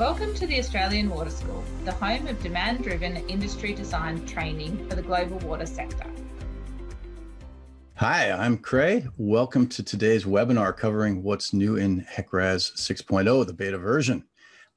Welcome to the Australian Water School, the home of demand driven industry design training for the global water sector. Hi, I'm Krey. Welcome to today's webinar covering what's new in HEC-RAS 6.0, the beta version.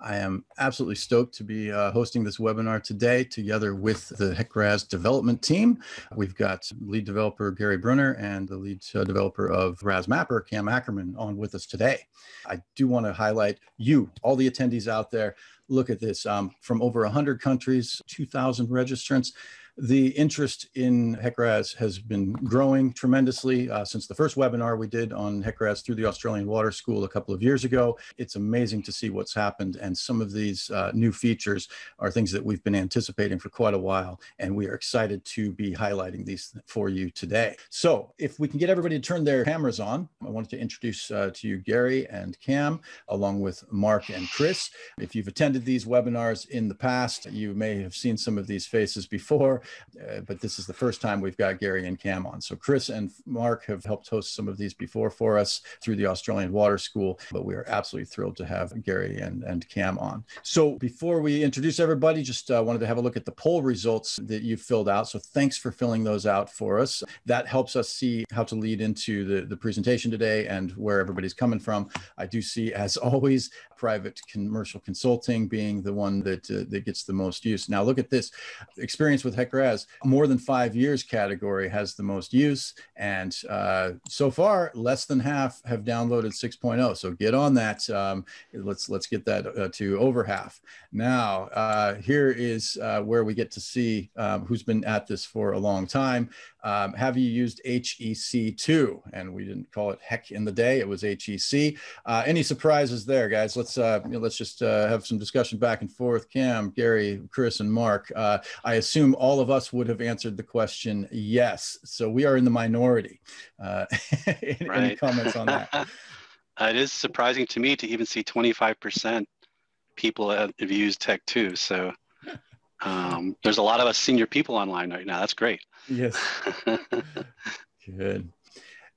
I am absolutely stoked to be uh, hosting this webinar today together with the HEC-RAS development team. We've got lead developer Gary Brunner and the lead uh, developer of RAS Mapper, Cam Ackerman, on with us today. I do want to highlight you, all the attendees out there. Look at this um, from over 100 countries, 2,000 registrants the interest in HEC-RAS has been growing tremendously uh, since the first webinar we did on HEC-RAS through the Australian Water School a couple of years ago. It's amazing to see what's happened and some of these uh, new features are things that we've been anticipating for quite a while and we are excited to be highlighting these for you today. So if we can get everybody to turn their cameras on, I wanted to introduce uh, to you Gary and Cam along with Mark and Chris. If you've attended these webinars in the past, you may have seen some of these faces before uh, but this is the first time we've got Gary and Cam on. So Chris and Mark have helped host some of these before for us through the Australian Water School, but we are absolutely thrilled to have Gary and, and Cam on. So before we introduce everybody, just uh, wanted to have a look at the poll results that you filled out. So thanks for filling those out for us. That helps us see how to lead into the, the presentation today and where everybody's coming from. I do see, as always, private commercial consulting being the one that uh, that gets the most use. Now look at this experience with HEC-RAS. More than five years category has the most use, and uh, so far less than half have downloaded 6.0. So get on that. Um, let's let's get that uh, to over half. Now uh, here is uh, where we get to see um, who's been at this for a long time. Um, have you used HEC2? And we didn't call it heck in the day; it was HEC. Uh, any surprises there, guys? Let's uh, let's just have some discussion back and forth. Cam, Gary, Chris, and Mark. I assume all of us would have answered the question yes. So we are in the minority. Uh, any, right. any comments on that? it is surprising to me to even see 25% people have used HEC 2. So um, there's a lot of us senior people online right now. That's great. Yes. Good.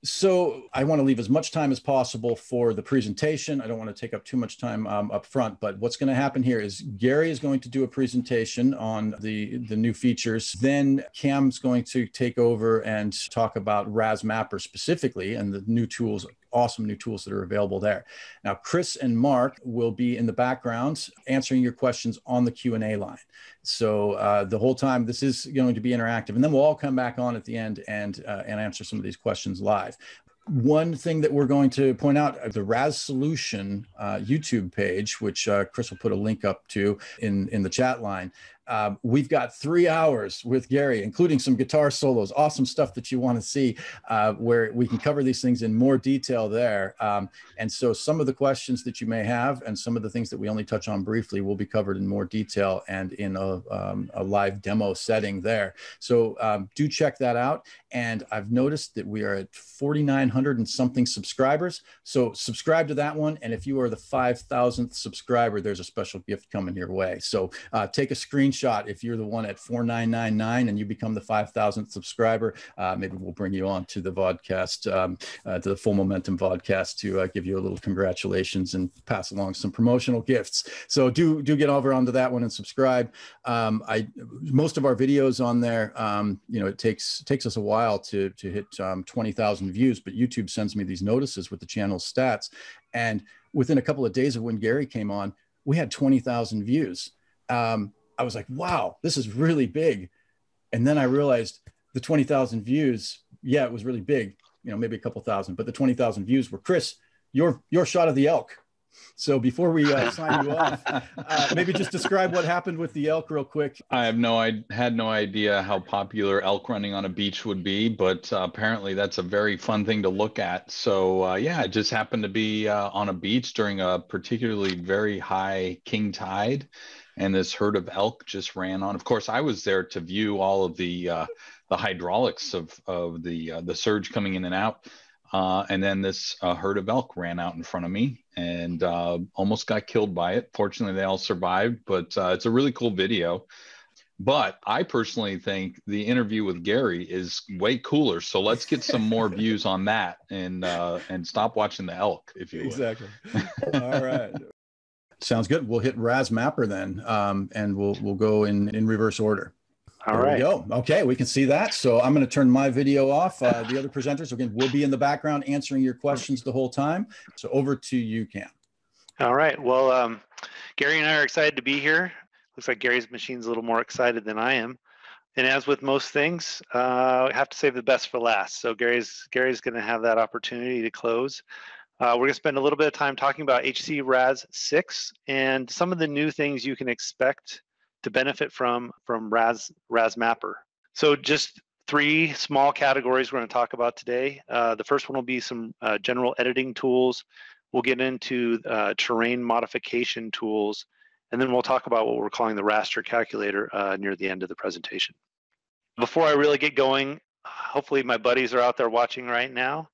So I want to leave as much time as possible for the presentation. I don't want to take up too much time um, up front, but what's going to happen here is Gary is going to do a presentation on the, the new features. Then Cam's going to take over and talk about RAS Mapper specifically and the new tools awesome new tools that are available there. Now, Chris and Mark will be in the background answering your questions on the Q&A line. So uh, the whole time, this is going to be interactive. And then we'll all come back on at the end and, uh, and answer some of these questions live one thing that we're going to point out the ras solution uh, youtube page which uh, chris will put a link up to in in the chat line um, we've got three hours with Gary, including some guitar solos, awesome stuff that you want to see, uh, where we can cover these things in more detail there. Um, and so, some of the questions that you may have, and some of the things that we only touch on briefly, will be covered in more detail and in a, um, a live demo setting there. So, um, do check that out. And I've noticed that we are at 4,900 and something subscribers. So, subscribe to that one. And if you are the 5,000th subscriber, there's a special gift coming your way. So, uh, take a screenshot screenshot if you're the one at 4999 and you become the 5000th subscriber. Uh, maybe we'll bring you on to the vodcast um, uh, to the full momentum vodcast to uh, give you a little congratulations and pass along some promotional gifts. So do do get over onto that one and subscribe. Um, i most of our videos on there um, you know it takes takes us a while to to hit um, 20000 views but youtube sends me these notices with the channel stats. And within a couple of days of when gary came on we had 20000 views. Um, I was like, wow, this is really big. And then I realized the 20,000 views, yeah, it was really big, you know, maybe a couple thousand, but the 20,000 views were Chris, your, your shot of the elk. So before we uh, sign you off, uh, maybe just describe what happened with the elk real quick. I have no, I had no idea how popular elk running on a beach would be, but uh, apparently that's a very fun thing to look at. So uh, yeah, it just happened to be uh, on a beach during a particularly very high king tide, and this herd of elk just ran on. Of course, I was there to view all of the uh, the hydraulics of of the uh, the surge coming in and out. Uh, and then this uh, herd of elk ran out in front of me and uh, almost got killed by it. Fortunately, they all survived, but uh, it's a really cool video. But I personally think the interview with Gary is way cooler. So let's get some more views on that and and stop watching the elk, if you will. Exactly. all right. Sounds good. We'll hit RAS Mapper then, um, and we'll we'll go in in reverse order. All there right. we go. Okay, we can see that. So I'm going to turn my video off. Uh, the other presenters again will be in the background answering your questions the whole time. So over to you, Cam. All right. Well, um, Gary and I are excited to be here. Looks like Gary's machine's a little more excited than I am. And as with most things, uh, I have to save the best for last. So Gary's Gary's going to have that opportunity to close. Uh, we're going to spend a little bit of time talking about HEC-RAS 6 and some of the new things you can expect to benefit from from RAS RAS Mapper. So just three small categories we're going to talk about today. Uh, the first one will be some uh, general editing tools. We'll get into uh, terrain modification tools, and then we'll talk about what we're calling the raster calculator uh, near the end of the presentation. Before I really get going, hopefully my buddies are out there watching right now.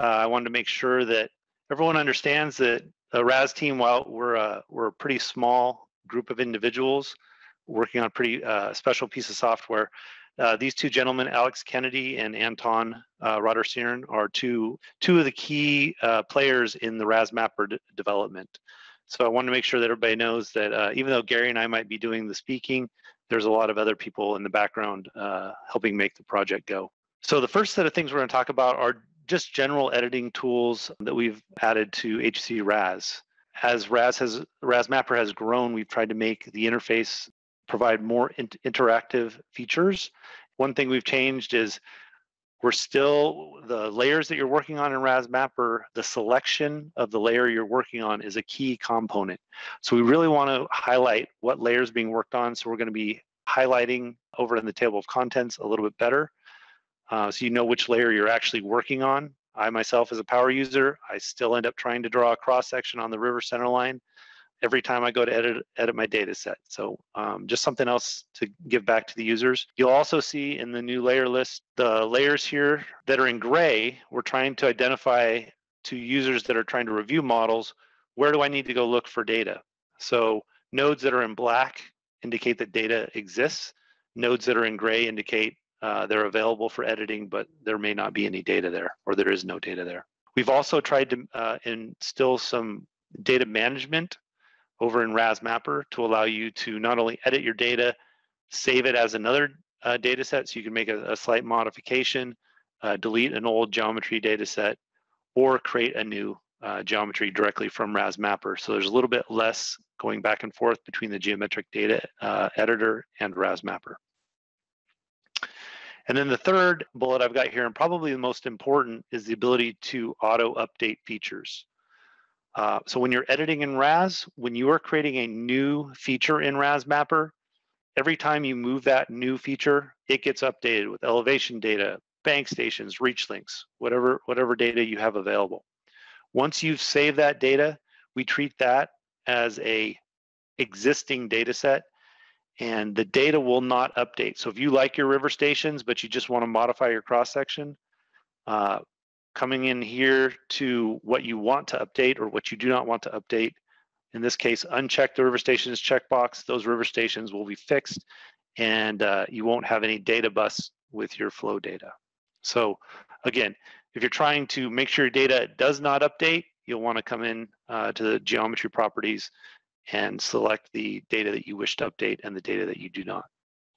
Uh, I wanted to make sure that everyone understands that the RAS team, while we're a, we're a pretty small group of individuals working on a pretty uh, special piece of software, uh, these two gentlemen, Alex Kennedy and Anton uh, Rodersieren, are two two of the key uh, players in the RAS Mapper development. So I want to make sure that everybody knows that uh, even though Gary and I might be doing the speaking, there's a lot of other people in the background uh, helping make the project go. So the first set of things we're going to talk about are just general editing tools that we've added to HEC-RAS. As RAS has RAS Mapper has grown, we've tried to make the interface provide more in interactive features. One thing we've changed is we're still the layers that you're working on in RAS Mapper, the selection of the layer you're working on is a key component. So we really want to highlight what layers being worked on. So we're going to be highlighting over in the table of contents a little bit better. Uh, so you know which layer you're actually working on. I myself as a power user, I still end up trying to draw a cross section on the river center line every time I go to edit edit my data set. So um, just something else to give back to the users. You'll also see in the new layer list, the layers here that are in gray, we're trying to identify to users that are trying to review models, where do I need to go look for data? So nodes that are in black indicate that data exists. Nodes that are in gray indicate uh, they're available for editing, but there may not be any data there, or there is no data there. We've also tried to uh, instill some data management over in RAS Mapper to allow you to not only edit your data, save it as another uh, data set so you can make a, a slight modification, uh, delete an old geometry data set, or create a new uh, geometry directly from RAS Mapper. So there's a little bit less going back and forth between the geometric data uh, editor and RAS Mapper. And then the third bullet I've got here, and probably the most important, is the ability to auto update features. Uh, so when you're editing in RAS, when you are creating a new feature in RAS Mapper, every time you move that new feature, it gets updated with elevation data, bank stations, reach links, whatever, whatever data you have available. Once you've saved that data, we treat that as a existing data set and the data will not update. So if you like your river stations, but you just want to modify your cross section, uh, coming in here to what you want to update or what you do not want to update. In this case, uncheck the river stations checkbox. Those river stations will be fixed and uh, you won't have any data bus with your flow data. So again, if you're trying to make sure your data does not update, you'll want to come in uh, to the geometry properties and select the data that you wish to update and the data that you do not.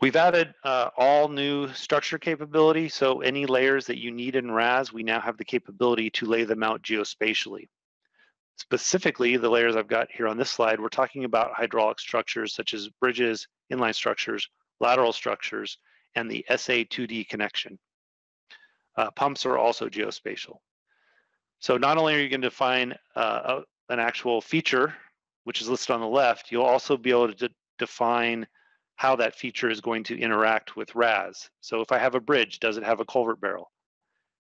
We've added uh, all new structure capability. So any layers that you need in RAS, we now have the capability to lay them out geospatially. Specifically, the layers I've got here on this slide, we're talking about hydraulic structures such as bridges, inline structures, lateral structures, and the SA2D connection. Uh, pumps are also geospatial. So not only are you going to define uh, an actual feature, which is listed on the left, you'll also be able to de define how that feature is going to interact with RAS. So if I have a bridge, does it have a culvert barrel?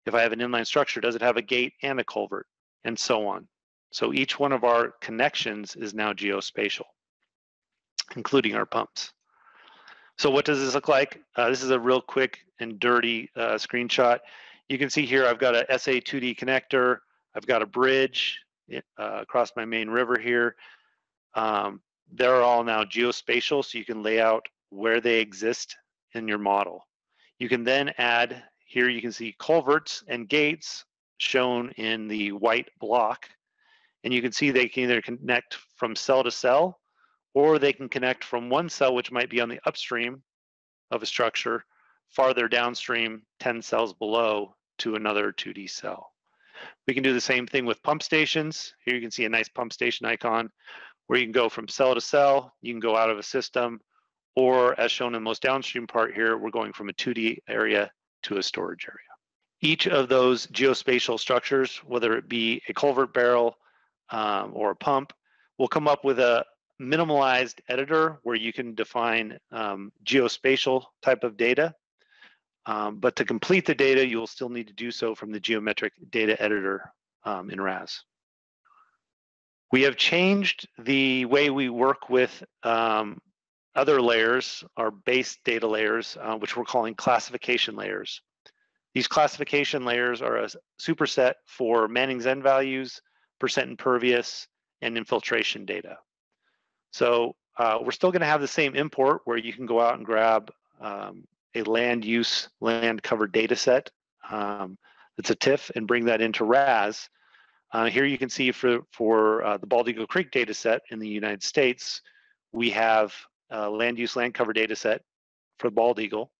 If I have an inline structure, does it have a gate and a culvert? And so on. So each one of our connections is now geospatial, including our pumps. So what does this look like? Uh, this is a real quick and dirty uh, screenshot. You can see here I've got a SA2D connector. I've got a bridge uh, across my main river here. Um, they're all now geospatial, so you can lay out where they exist in your model. You can then add, here you can see culverts and gates shown in the white block, and you can see they can either connect from cell to cell, or they can connect from one cell, which might be on the upstream of a structure, farther downstream, 10 cells below, to another 2D cell. We can do the same thing with pump stations. Here you can see a nice pump station icon where you can go from cell to cell, you can go out of a system, or as shown in the most downstream part here, we're going from a 2D area to a storage area. Each of those geospatial structures, whether it be a culvert barrel um, or a pump, will come up with a minimalized editor where you can define um, geospatial type of data. Um, but to complete the data, you'll still need to do so from the geometric data editor um, in RAS. We have changed the way we work with um, other layers, our base data layers, uh, which we're calling classification layers. These classification layers are a superset for Manning's N values, percent impervious, and infiltration data. So uh, we're still going to have the same import where you can go out and grab um, a land use, land covered data set um, that's a TIFF and bring that into RAS. Uh, here you can see for, for uh, the Bald Eagle Creek data set in the United States, we have a land use, land cover data set for Bald Eagle.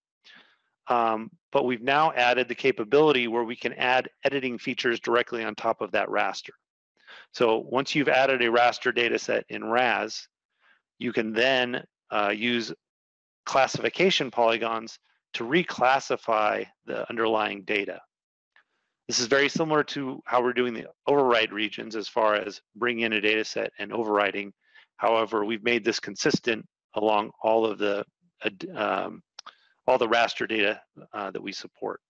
Um, but we've now added the capability where we can add editing features directly on top of that raster. So once you've added a raster data set in RAS, you can then uh, use classification polygons to reclassify the underlying data. This is very similar to how we're doing the override regions as far as bringing in a data set and overriding. However, we've made this consistent along all of the um, all the raster data uh, that we support.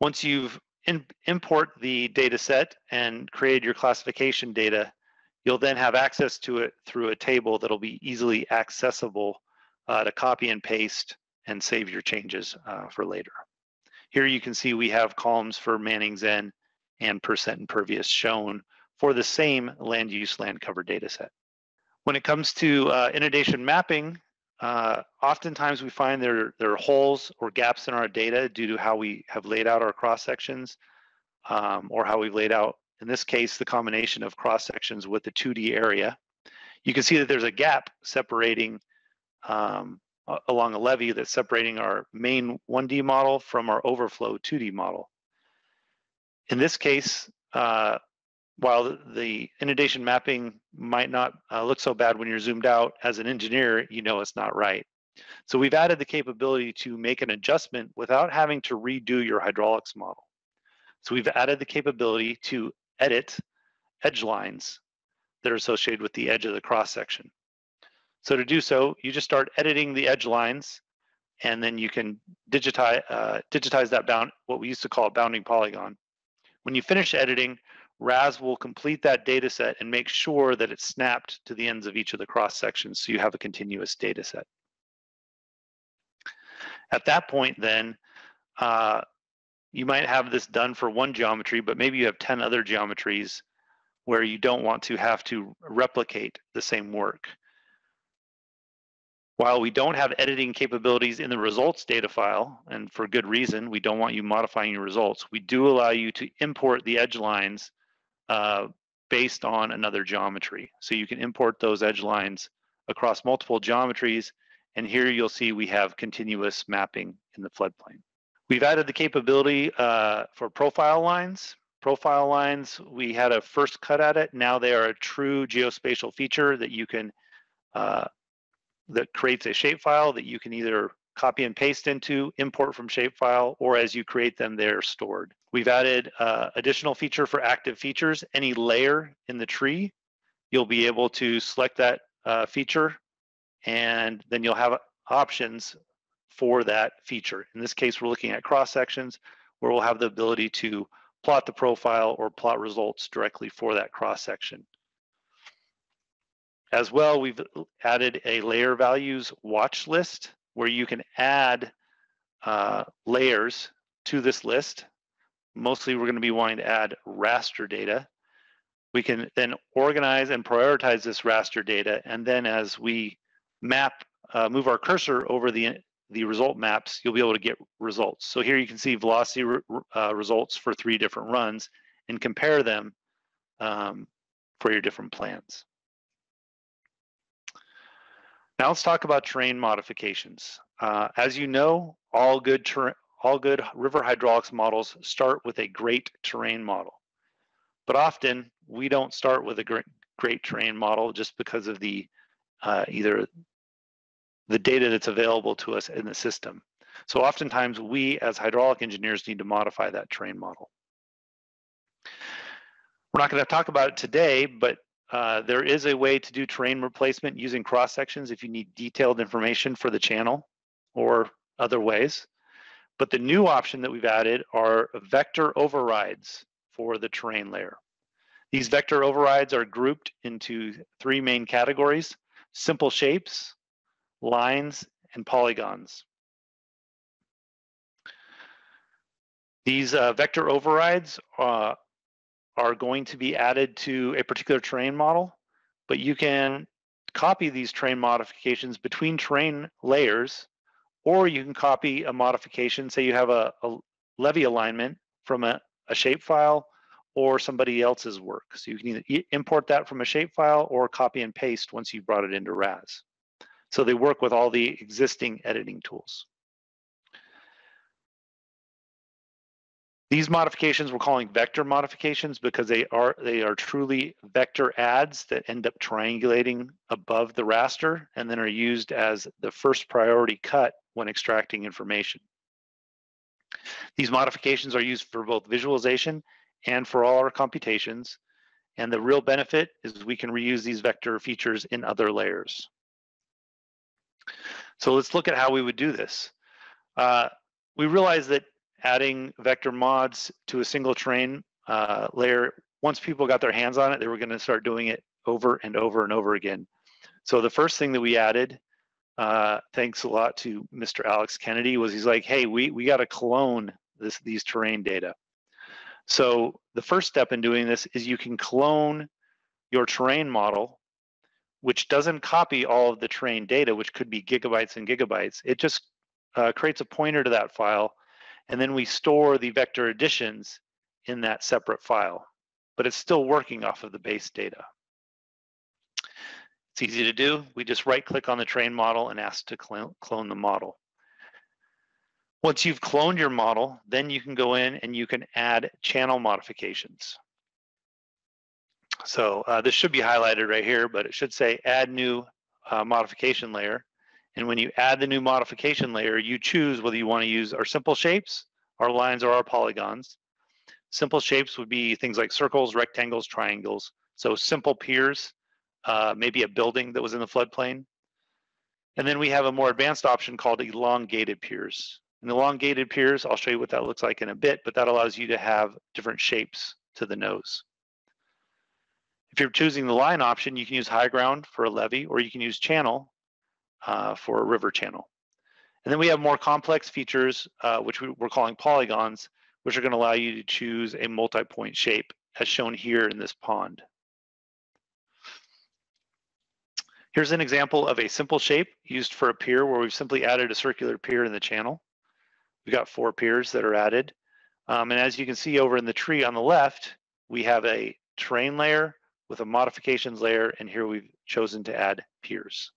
Once you've in, import the data set and create your classification data, you'll then have access to it through a table that'll be easily accessible uh, to copy and paste and save your changes uh, for later. Here you can see we have columns for Manning's N and percent impervious shown for the same land use land cover data set. When it comes to uh, inundation mapping, uh, oftentimes we find there, there are holes or gaps in our data due to how we have laid out our cross sections um, or how we've laid out, in this case, the combination of cross sections with the 2D area. You can see that there's a gap separating um, along a levee that's separating our main 1D model from our overflow 2D model. In this case, uh, while the inundation mapping might not uh, look so bad when you're zoomed out, as an engineer, you know it's not right. So we've added the capability to make an adjustment without having to redo your hydraulics model. So we've added the capability to edit edge lines that are associated with the edge of the cross section. So to do so, you just start editing the edge lines and then you can digitize, uh, digitize that bound, what we used to call a bounding polygon. When you finish editing, RAS will complete that data set and make sure that it's snapped to the ends of each of the cross sections so you have a continuous data set. At that point then, uh, you might have this done for one geometry, but maybe you have 10 other geometries where you don't want to have to replicate the same work. While we don't have editing capabilities in the results data file, and for good reason, we don't want you modifying your results, we do allow you to import the edge lines uh, based on another geometry. So you can import those edge lines across multiple geometries. And here you'll see we have continuous mapping in the floodplain. We've added the capability uh, for profile lines. Profile lines, we had a first cut at it. Now they are a true geospatial feature that you can, uh, that creates a shapefile that you can either copy and paste into, import from shapefile, or as you create them, they're stored. We've added uh, additional feature for active features. Any layer in the tree, you'll be able to select that uh, feature and then you'll have options for that feature. In this case, we're looking at cross sections where we'll have the ability to plot the profile or plot results directly for that cross section. As well, we've added a layer values watch list where you can add uh, layers to this list mostly we're going to be wanting to add raster data. We can then organize and prioritize this raster data. And then as we map, uh, move our cursor over the, the result maps, you'll be able to get results. So here you can see velocity re uh, results for three different runs and compare them um, for your different plans. Now let's talk about terrain modifications. Uh, as you know, all good all good river hydraulics models start with a great terrain model. But often we don't start with a great, great terrain model just because of the uh, either the data that's available to us in the system. So oftentimes we as hydraulic engineers need to modify that terrain model. We're not going to talk about it today, but uh, there is a way to do terrain replacement using cross sections if you need detailed information for the channel or other ways. But the new option that we've added are vector overrides for the terrain layer. These vector overrides are grouped into three main categories, simple shapes, lines, and polygons. These uh, vector overrides uh, are going to be added to a particular terrain model, but you can copy these terrain modifications between terrain layers, or you can copy a modification, say you have a, a levee alignment from a, a shapefile or somebody else's work. So you can either import that from a shapefile or copy and paste once you've brought it into RAS. So they work with all the existing editing tools. These modifications we're calling vector modifications because they are they are truly vector adds that end up triangulating above the raster and then are used as the first priority cut when extracting information. These modifications are used for both visualization and for all our computations. And the real benefit is we can reuse these vector features in other layers. So let's look at how we would do this. Uh, we realize that adding vector mods to a single terrain uh, layer, once people got their hands on it, they were going to start doing it over and over and over again. So the first thing that we added, uh, thanks a lot to Mr. Alex Kennedy, was he's like, hey, we, we got to clone this, these terrain data. So the first step in doing this is you can clone your terrain model, which doesn't copy all of the terrain data, which could be gigabytes and gigabytes. It just uh, creates a pointer to that file and then we store the vector additions in that separate file, but it's still working off of the base data. It's easy to do. We just right click on the terrain model and ask to clone, clone the model. Once you've cloned your model, then you can go in and you can add channel modifications. So uh, this should be highlighted right here, but it should say add new uh, modification layer. And when you add the new modification layer, you choose whether you want to use our simple shapes, our lines, or our polygons. Simple shapes would be things like circles, rectangles, triangles. So simple piers, uh, maybe a building that was in the floodplain. And then we have a more advanced option called elongated piers. And elongated piers, I'll show you what that looks like in a bit, but that allows you to have different shapes to the nose. If you're choosing the line option, you can use high ground for a levee, or you can use channel uh, for a river channel. And then we have more complex features, uh, which we, we're calling polygons, which are going to allow you to choose a multi-point shape as shown here in this pond. Here's an example of a simple shape used for a pier where we've simply added a circular pier in the channel. We've got four piers that are added. Um, and as you can see over in the tree on the left, we have a terrain layer with a modifications layer, and here we've chosen to add piers.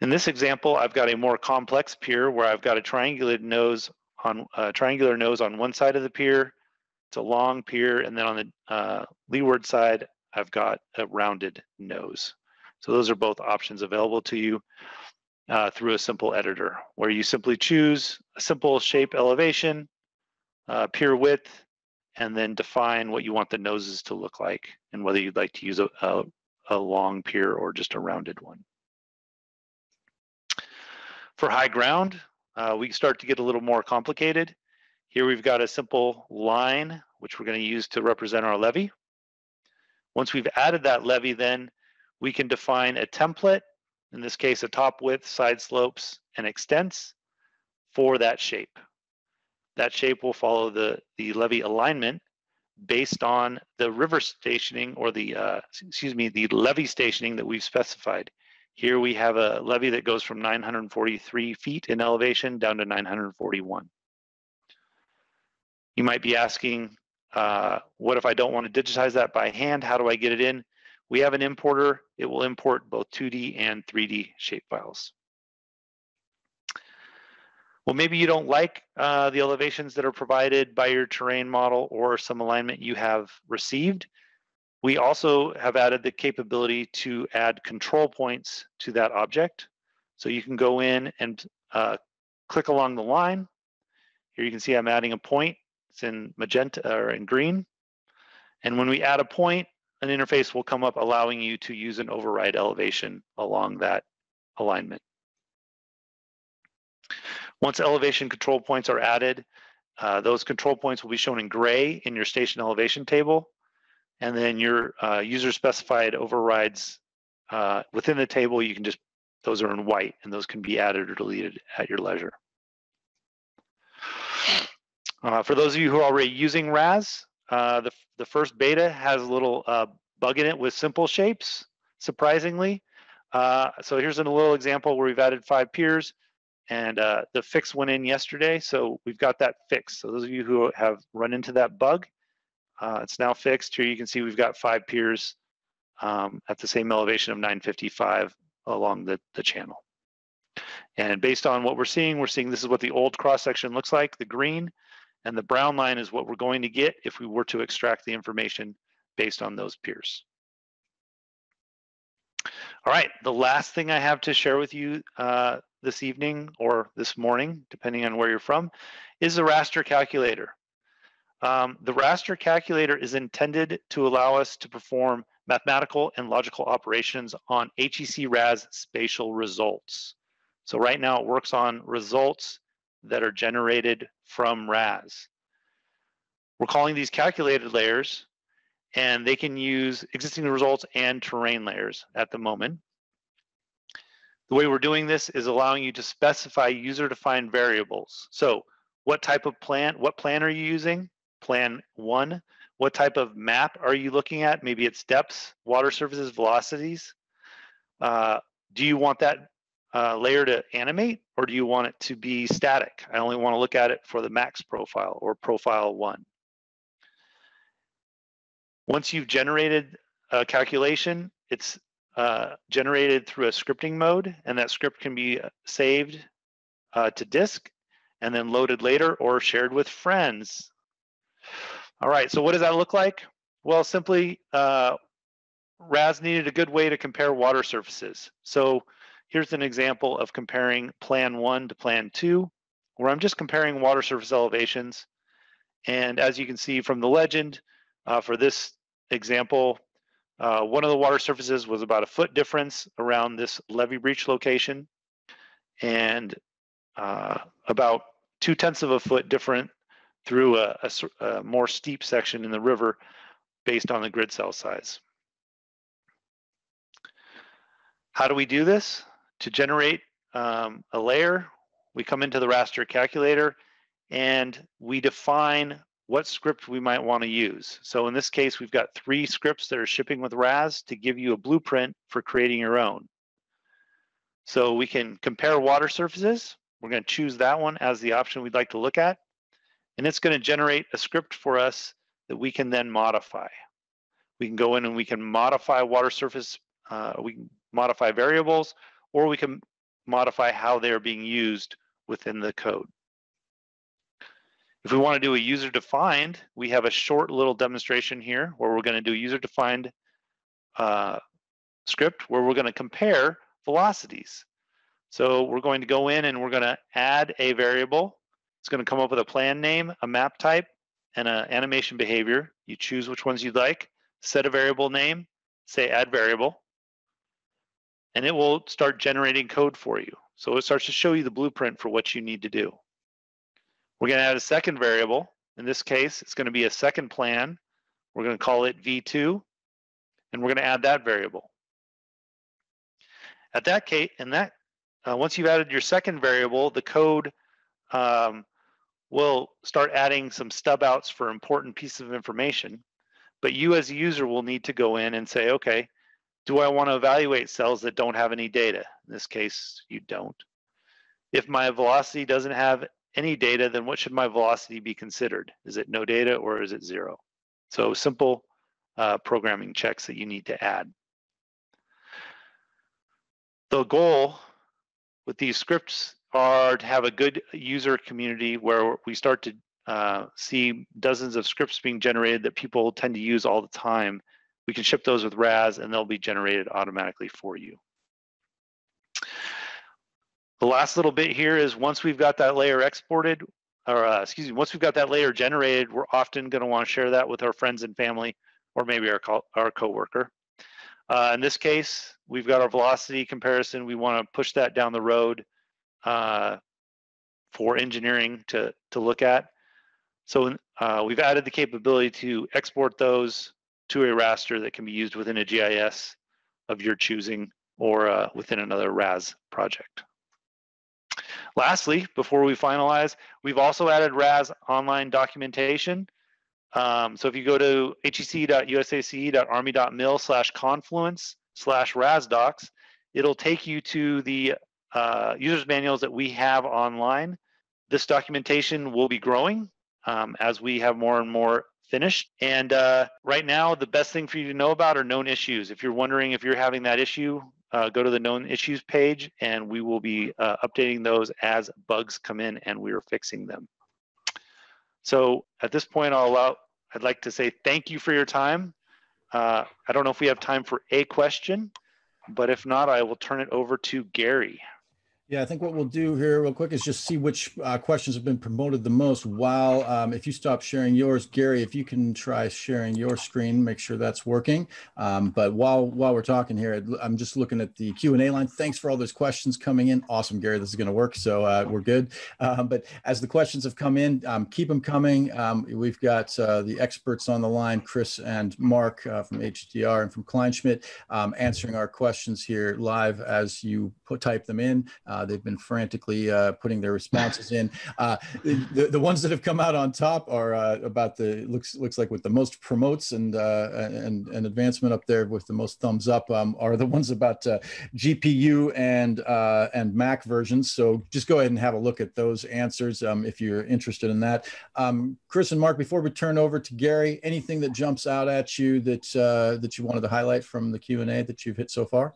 In this example, I've got a more complex pier where I've got a triangular nose on a triangular nose on one side of the pier. It's a long pier, and then on the uh, leeward side, I've got a rounded nose. So those are both options available to you uh, through a simple editor, where you simply choose a simple shape elevation, uh, pier width, and then define what you want the noses to look like, and whether you'd like to use a, a, a long pier or just a rounded one. For high ground, uh, we start to get a little more complicated. Here we've got a simple line, which we're going to use to represent our levee. Once we've added that levee, then we can define a template, in this case, a top width, side slopes, and extents for that shape. That shape will follow the, the levee alignment based on the river stationing or the, uh, excuse me, the levee stationing that we've specified. Here we have a levee that goes from 943 feet in elevation down to 941. You might be asking, uh, what if I don't want to digitize that by hand? How do I get it in? We have an importer. It will import both 2D and 3D shapefiles. Well, maybe you don't like uh, the elevations that are provided by your terrain model or some alignment you have received. We also have added the capability to add control points to that object. So you can go in and uh, click along the line. Here you can see I'm adding a point. It's in magenta or in green. And when we add a point, an interface will come up allowing you to use an override elevation along that alignment. Once elevation control points are added, uh, those control points will be shown in gray in your station elevation table. And then your uh, user specified overrides uh, within the table, you can just, those are in white and those can be added or deleted at your leisure. Uh, for those of you who are already using RAS, uh, the, the first beta has a little uh, bug in it with simple shapes, surprisingly. so here's a little example where we've added five piers and uh, the fix went in yesterday, so we've got that fixed. So those of you who have run into that bug, uh, it's now fixed. Here you can see we've got five piers um, at the same elevation of 955 along the, the channel. And based on what we're seeing, we're seeing this is what the old cross section looks like, the green, and the brown line is what we're going to get if we were to extract the information based on those piers. All right, the last thing I have to share with you uh, this evening or this morning, depending on where you're from, is the raster calculator. Um, the raster calculator is intended to allow us to perform mathematical and logical operations on HEC RAS spatial results. So right now it works on results that are generated from RAS. We're calling these calculated layers and they can use existing results and terrain layers at the moment. The way we're doing this is allowing you to specify user-defined variables. So what type of plan, what plan are you using? Plan one. What type of map are you looking at? Maybe it's depths, water surfaces, velocities. Uh, do you want that uh, layer to animate or do you want it to be static? I only want to look at it for the max profile or profile one. Once you've generated a calculation, it's uh, generated through a scripting mode, and that script can be uh, saved uh, to disk and then loaded later or shared with friends. All right, so what does that look like? Well, simply, uh, RAS needed a good way to compare water surfaces. So here's an example of comparing plan one to plan two, where I'm just comparing water surface elevations. And as you can see from the legend, uh, for this example, uh, one of the water surfaces was about a foot difference around this levee breach location and uh, about two tenths of a foot different through a, a, a, more steep section in the river based on the grid cell size. How do we do this? To generate um, a layer, we come into the raster calculator and we define what script we might want to use. So in this case, we've got three scripts that are shipping with RAS to give you a blueprint for creating your own. So we can compare water surfaces. We're going to choose that one as the option we'd like to look at. And it's going to generate a script for us that we can then modify. We can go in and we can modify water surface, uh, we can modify variables, or we can modify how they're being used within the code. If we want to do a user defined, we have a short little demonstration here where we're going to do a user defined uh, script where we're going to compare velocities. So we're going to go in and we're going to add a variable. It's going to come up with a plan name, a map type, and an animation behavior. You choose which ones you'd like. Set a variable name, say add variable, and it will start generating code for you. So it starts to show you the blueprint for what you need to do. We're going to add a second variable. In this case, it's going to be a second plan. We're going to call it V2, and we're going to add that variable. At that case, and that uh, once you've added your second variable, the code um, will start adding some stub outs for important pieces of information. But you as a user will need to go in and say, okay, do I want to evaluate cells that don't have any data? In this case, you don't. If my velocity doesn't have any data, then what should my velocity be considered? Is it no data or is it zero? So simple uh, programming checks that you need to add. The goal with these scripts are to have a good user community where we start to uh, see dozens of scripts being generated that people tend to use all the time. We can ship those with RAS and they'll be generated automatically for you. The last little bit here is once we've got that layer exported, or uh, excuse me, once we've got that layer generated, we're often going to want to share that with our friends and family, or maybe our co our coworker. Uh, in this case, we've got our velocity comparison. We want to push that down the road uh, for engineering to to look at. So uh, we've added the capability to export those to a raster that can be used within a GIS of your choosing or uh, within another RAS project. Lastly, before we finalize, we've also added RAS online documentation. Um, so if you go to hec.usace.army.mil slash confluence slash RASDocs, it'll take you to the uh, user's manuals that we have online. This documentation will be growing um, as we have more and more finished. And uh, right now, the best thing for you to know about are known issues. If you're wondering if you're having that issue, uh, go to the known issues page and we will be uh, updating those as bugs come in and we are fixing them. So at this point, I'll allow, I'd like to say thank you for your time. Uh, I don't know if we have time for a question, but if not, I will turn it over to Gary. Yeah, I think what we'll do here real quick is just see which uh, questions have been promoted the most while, um, if you stop sharing yours, Gary, if you can try sharing your screen, make sure that's working. Um, but while while we're talking here, I'm just looking at the Q&A line. Thanks for all those questions coming in. Awesome, Gary, this is going to work, so uh, we're good. Um, but as the questions have come in, um, keep them coming. Um, we've got uh, the experts on the line, Chris and Mark uh, from HDR and from Kleinschmidt, um, answering our questions here live as you put, type them in. Uh, they've been frantically uh, putting their responses in. Uh, the, the ones that have come out on top are uh, about the looks looks like with the most promotes and uh, and and advancement up there with the most thumbs up um, are the ones about uh, GPU and and Mac versions. So just go ahead and have a look at those answers um, if you're interested in that. Um, Chris and Mark, before we turn over to Gary, anything that jumps out at you that that you wanted to highlight from the Q and A that you've hit so far?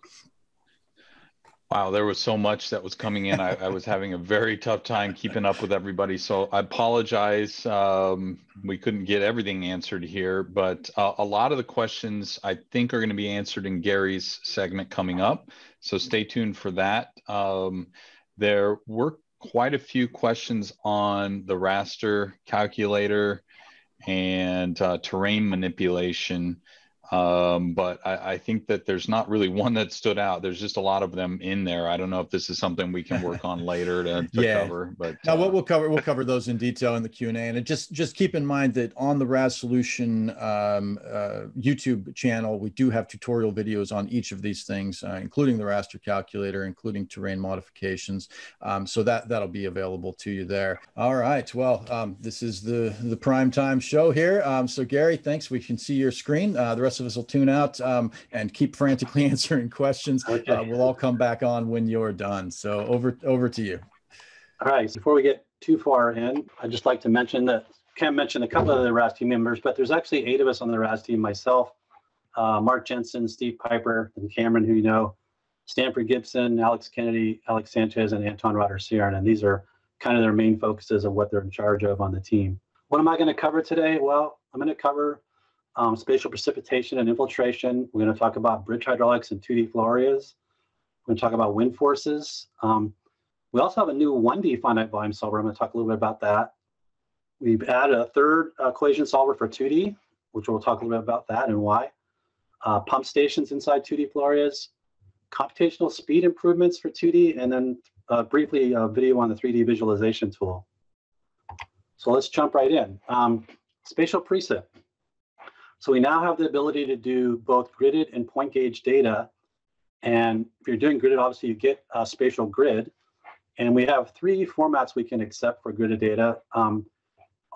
Wow, there was so much that was coming in. I, I, was having a very tough time keeping up with everybody. So I apologize. Um, we couldn't get everything answered here, but uh, a lot of the questions I think are going to be answered in Gary's segment coming up. So stay tuned for that. Um, there were quite a few questions on the raster calculator and uh, terrain manipulation. Um, but I, I, think that there's not really one that stood out. There's just a lot of them in there. I don't know if this is something we can work on later to, to yeah. cover. But now uh, we'll cover we'll cover those in detail in the Q and A. And just just keep in mind that on the RAS Solution um, uh, YouTube channel, we do have tutorial videos on each of these things, uh, including the raster calculator, including terrain modifications. Um, so that that'll be available to you there. All right. Well, um, this is the the prime time show here. Um, so Gary, thanks. We can see your screen. Uh, the rest of us will tune out um, and keep frantically answering questions. Okay. Uh, we'll all come back on when you're done. So over over to you. All right. Before we get too far in, I'd just like to mention that Cam mentioned a couple of the RAS team members, but there's actually eight of us on the RAS team. Myself, uh, Mark Jensen, Steve Piper, and Cameron, who you know, Stanford Gibson, Alex Kennedy, Alex Sanchez, and Anton Rotter Sierran. And these are kind of their main focuses of what they're in charge of on the team. What am I going to cover today? Well, I'm going to cover um, spatial precipitation and infiltration. We're going to talk about bridge hydraulics and 2D flow areas. We're going to talk about wind forces. Um, we also have a new 1D finite volume solver. I'm going to talk a little bit about that. We've added a third equation solver for 2D, which we'll talk a little bit about that and why. Uh, pump stations inside 2D flow areas, computational speed improvements for 2D, and then uh, briefly a video on the 3D visualization tool. So let's jump right in. Um, spatial precip. So we now have the ability to do both gridded and point gauge data. And if you're doing gridded, obviously you get a spatial grid. And we have three formats we can accept for gridded data. Um,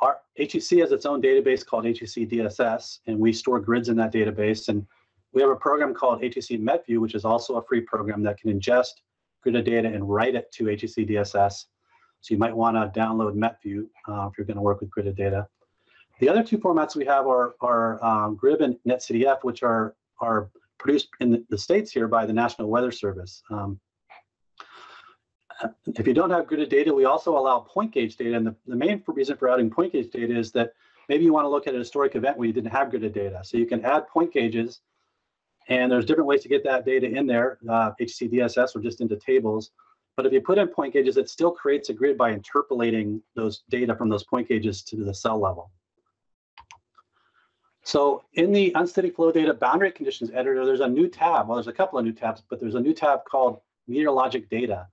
our HEC has its own database called HEC DSS, and we store grids in that database. And we have a program called HEC MetVue, which is also a free program that can ingest gridded data and write it to HEC DSS. So you might want to download MetVue uh, if you're going to work with gridded data. The other two formats we have are, are um, GRIB and NetCDF, which are, are produced in the, States here by the National Weather Service. Um, if you don't have gridded data, we also allow point gauge data. And the, the main reason for adding point gauge data is that maybe you want to look at a historic event where you didn't have gridded data. So you can add point gauges, and there's different ways to get that data in there, uh, HEC DSS or just into tables. But if you put in point gauges, it still creates a grid by interpolating those data from those point gauges to the cell level. So in the unsteady flow data boundary conditions editor, there's a new tab. Well, there's a couple of new tabs, but there's a new tab called meteorologic data.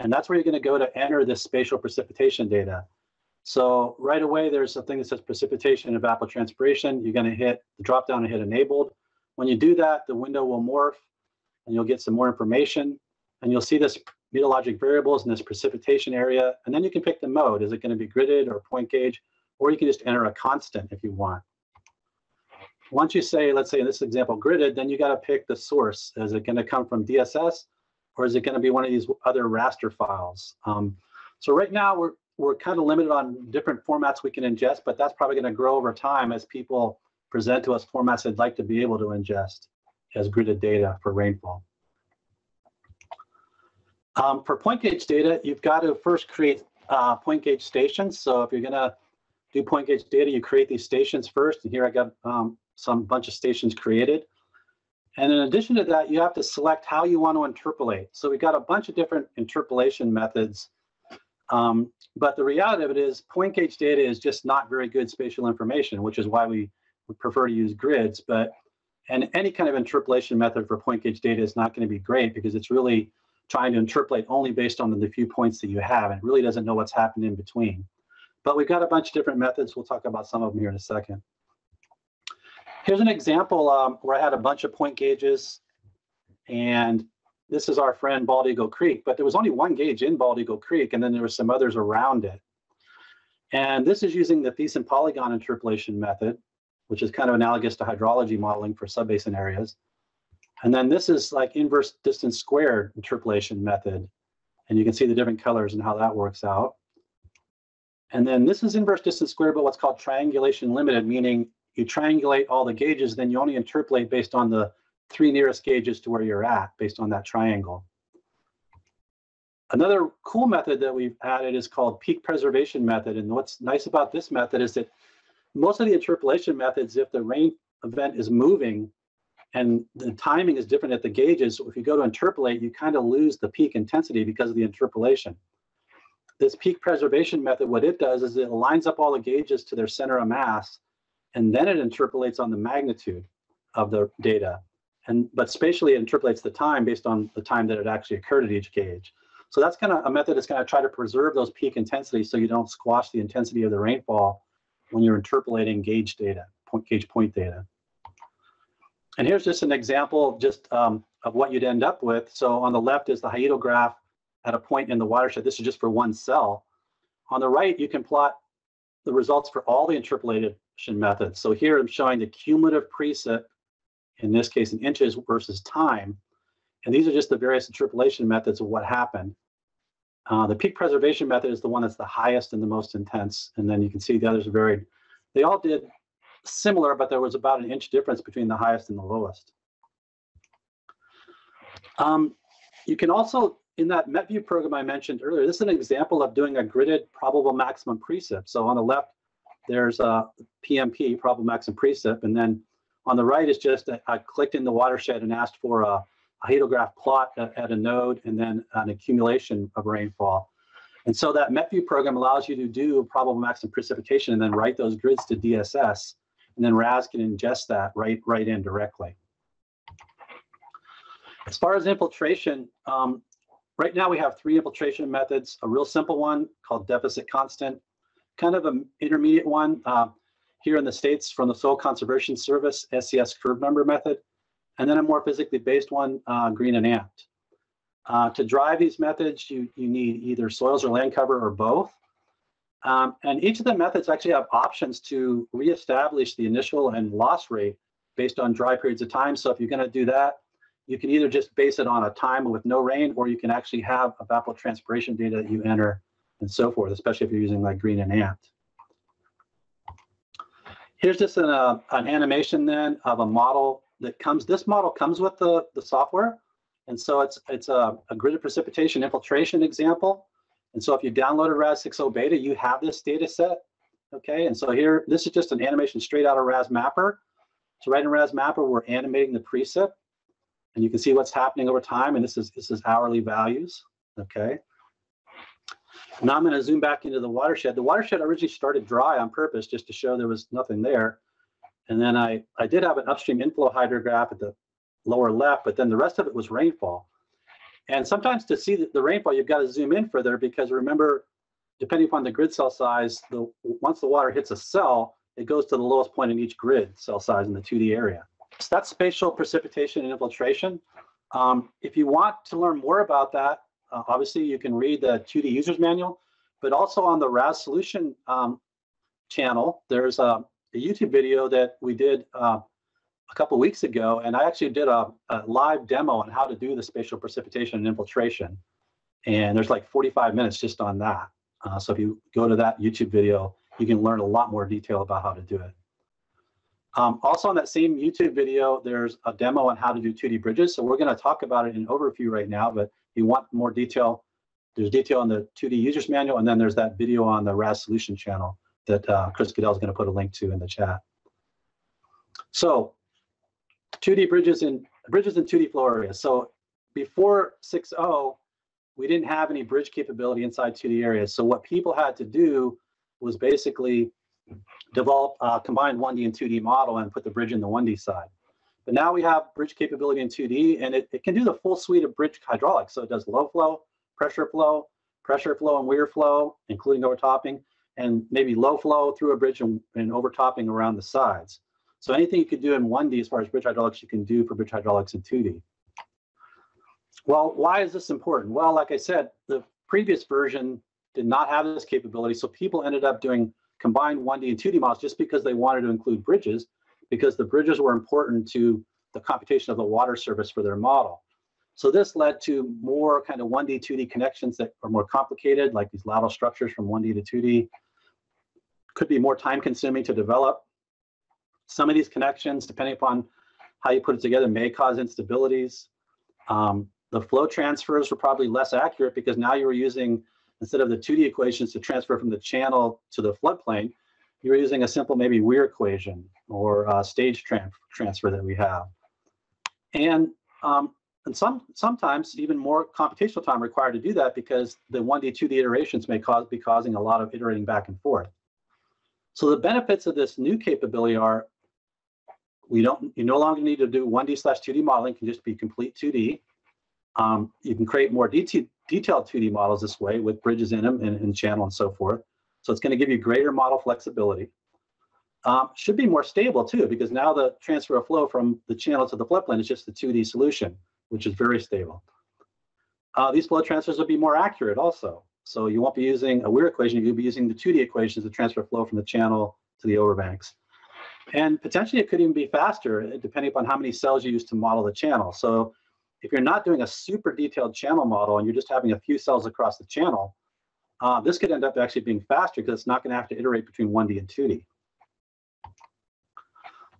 And that's where you're going to go to enter this spatial precipitation data. So right away, there's a thing that says precipitation and evapotranspiration. You're going to hit the drop down and hit enabled. When you do that, the window will morph and you'll get some more information. And you'll see this meteorologic variables in this precipitation area. And then you can pick the mode. Is it going to be gridded or point gauge? Or you can just enter a constant if you want. Once you say, let's say in this example, gridded, then you got to pick the source. Is it going to come from DSS or is it going to be one of these other raster files? Um, so right now we're, we're kind of limited on different formats we can ingest, but that's probably going to grow over time as people present to us formats they'd like to be able to ingest as gridded data for rainfall. Um, for point gauge data, you've got to first create uh, point gauge stations. So if you're going to do point gauge data, you create these stations first. And here I got um, some bunch of stations created. And in addition to that, you have to select how you want to interpolate. So we've got a bunch of different interpolation methods. Um, but the reality of it is point gauge data is just not very good spatial information, which is why we prefer to use grids. But and any kind of interpolation method for point gauge data is not going to be great because it's really trying to interpolate only based on the few points that you have and really doesn't know what's happened in between. But we've got a bunch of different methods. We'll talk about some of them here in a second. Here's an example um, where I had a bunch of point gauges and this is our friend Bald Eagle Creek, but there was only one gauge in Bald Eagle Creek and then there were some others around it. And this is using the Thiessen polygon interpolation method, which is kind of analogous to hydrology modeling for subbasin areas. And then this is like inverse distance squared interpolation method. And you can see the different colors and how that works out. And then this is inverse distance squared, but what's called triangulation limited, meaning you triangulate all the gauges, then you only interpolate based on the three nearest gauges to where you're at based on that triangle. Another cool method that we've added is called peak preservation method. And what's nice about this method is that most of the interpolation methods, if the rain event is moving and the timing is different at the gauges, if you go to interpolate, you kind of lose the peak intensity because of the interpolation. This peak preservation method, what it does is it lines up all the gauges to their center of mass and then it interpolates on the magnitude of the data. And but spatially it interpolates the time based on the time that it actually occurred at each gauge. So that's kind of a method that's going to try to preserve those peak intensities so you don't squash the intensity of the rainfall when you're interpolating gauge data, point gauge point data. And here's just an example of just um, of what you'd end up with. So on the left is the hyetograph at a point in the watershed. This is just for one cell. On the right, you can plot the results for all the interpolation methods. So here I'm showing the cumulative precip, in this case in inches versus time. And these are just the various interpolation methods of what happened. Uh, the peak preservation method is the one that's the highest and the most intense. And then you can see the others are varied. They all did similar, but there was about an inch difference between the highest and the lowest. Um, you can also in that MetVue program I mentioned earlier, this is an example of doing a gridded probable maximum precip. So on the left, there's a PMP, probable maximum precip, and then on the right is just a, I clicked in the watershed and asked for a, a hyetograph plot at, at, a node and then an accumulation of rainfall. And so that MetVue program allows you to do probable maximum precipitation and then write those grids to DSS, and then RAS can ingest that right, right in directly. As far as infiltration, um, Right now we have three infiltration methods, a real simple one called deficit constant, kind of an intermediate one uh, here in the States from the Soil Conservation Service, SCS curve number method, and then a more physically based one, uh, Green and Ampt. Uh, to drive these methods, you, you need either soils or land cover or both. Um, and each of the methods actually have options to reestablish the initial and loss rate based on dry periods of time. So if you're going to do that, you can either just base it on a time with no rain, or you can actually have evapotranspiration data that you enter and so forth, especially if you're using like Green and Ampt. here's just an, uh, an animation then of a model that comes, this model comes with the, the software. And so it's, it's a, a gridded precipitation infiltration example. And so if you downloaded RAS 6.0 beta, you have this data set. Okay, and so here, this is just an animation straight out of RAS Mapper. So right in RAS Mapper, we're animating the precip. And you can see what's happening over time. And this is, this is hourly values. Okay. Now I'm going to zoom back into the watershed. The watershed originally started dry on purpose just to show there was nothing there. And then I, I did have an upstream inflow hydrograph at the lower left, but then the rest of it was rainfall. And sometimes to see the, the rainfall, you've got to zoom in further because remember, depending upon the grid cell size, the once the water hits a cell, it goes to the lowest point in each grid cell size in the 2D area. So that's spatial precipitation and infiltration. Um, if you want to learn more about that, uh, obviously, you can read the 2D user's manual, but also on the RAS solution um, channel, there's a, a, YouTube video that we did uh, a couple weeks ago, and I actually did a, a, live demo on how to do the spatial precipitation and infiltration. And there's like 45 minutes just on that. Uh, so if you go to that YouTube video, you can learn a lot more detail about how to do it. Um, also on that same YouTube video, there's a demo on how to do 2D bridges. So we're going to talk about it in overview right now, but you want more detail, there's detail in the 2D users manual, and then there's that video on the RAS solution channel that uh, Chris Goodell is going to put a link to in the chat. So 2D bridges in bridges in 2D flow areas. So before 6.0, we didn't have any bridge capability inside 2D areas. So what people had to do was basically develop a combined 1D and 2D model and put the bridge in the 1D side. But now we have bridge capability in 2D, and it, it can do the full suite of bridge hydraulics. So it does low flow, pressure flow, pressure flow and weir flow, including overtopping, and maybe low flow through a bridge and, and overtopping around the sides. So anything you could do in 1D as far as bridge hydraulics, you can do for bridge hydraulics in 2D. Well, why is this important? Well, like I said, the previous version did not have this capability, so people ended up doing combined 1D and 2D models just because they wanted to include bridges, because the bridges were important to the computation of the water service for their model. So this led to more kind of 1D, 2D connections that are more complicated, like these lateral structures from 1D to 2D. Could be more time consuming to develop. Some of these connections, depending upon how you put it together, may cause instabilities. Um, the flow transfers were probably less accurate because now you were using, instead of the 2D equations to transfer from the channel to the floodplain, you were using a simple maybe Weir equation or uh, stage tran transfer that we have. And um, and some sometimes even more computational time required to do that because the 1D, 2D iterations may cause be causing a lot of iterating back and forth. So the benefits of this new capability are we don't you no longer need to do 1D slash 2D modeling, can just be complete 2D. Um, you can create more detailed 2D models this way with bridges in them and, and channel and so forth. So it's going to give you greater model flexibility. Um, should be more stable too, because now the transfer of flow from the channel to the floodplain is just the 2D solution, which is very stable. Uh, these flow transfers will be more accurate also. So you won't be using a Weir equation, you'll be using the 2D equations to transfer flow from the channel to the overbanks. And potentially it could even be faster uh, depending upon how many cells you use to model the channel. So if you're not doing a super detailed channel model and you're just having a few cells across the channel, uh, this could end up actually being faster because it's not going to have to iterate between 1D and 2D.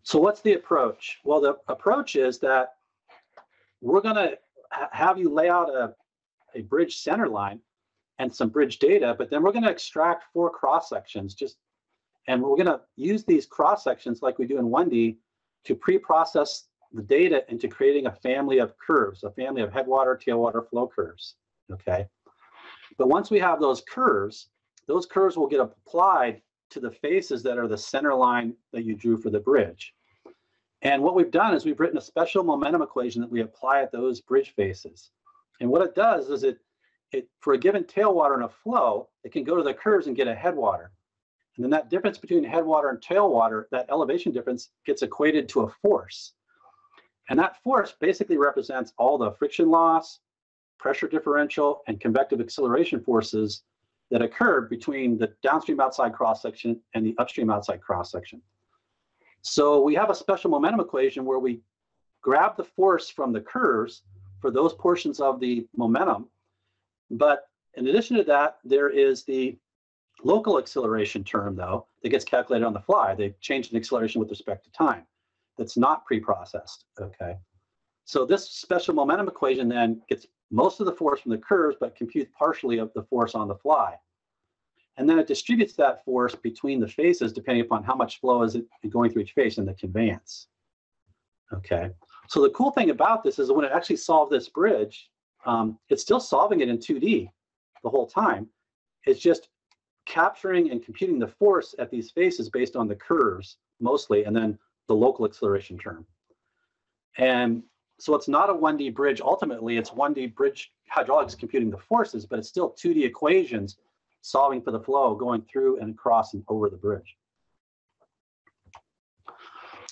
So what's the approach? Well, the approach is that we're going to ha have you lay out a, a bridge center line and some bridge data, but then we're going to extract four cross sections just, and we're going to use these cross sections like we do in 1D to pre-process the data into creating a family of curves, a family of headwater, tailwater flow curves, okay? But once we have those curves, those curves will get applied to the faces that are the center line that you drew for the bridge. And what we've done is we've written a special momentum equation that we apply at those bridge faces. And what it does is it, it for a given tailwater and a flow, it can go to the curves and get a headwater. And then that difference between headwater and tailwater, that elevation difference gets equated to a force. And that force basically represents all the friction loss, pressure differential, and convective acceleration forces that occur between the downstream outside cross section and the upstream outside cross section. So we have a special momentum equation where we grab the force from the curves for those portions of the momentum. But in addition to that, there is the local acceleration term, though, that gets calculated on the fly. They changed an acceleration with respect to time. That's not pre-processed, okay? So this special momentum equation then gets most of the force from the curves, but computes partially of the force on the fly. And then it distributes that force between the faces depending upon how much flow is it going through each face in the conveyance. Okay, so the cool thing about this is when it actually solved this bridge, um, it's still solving it in 2D the whole time. It's just capturing and computing the force at these faces based on the curves mostly, and then the local acceleration term. And so it's not a 1D bridge. Ultimately, it's 1D bridge hydraulics computing the forces, but it's still 2D equations solving for the flow going through and across and over the bridge.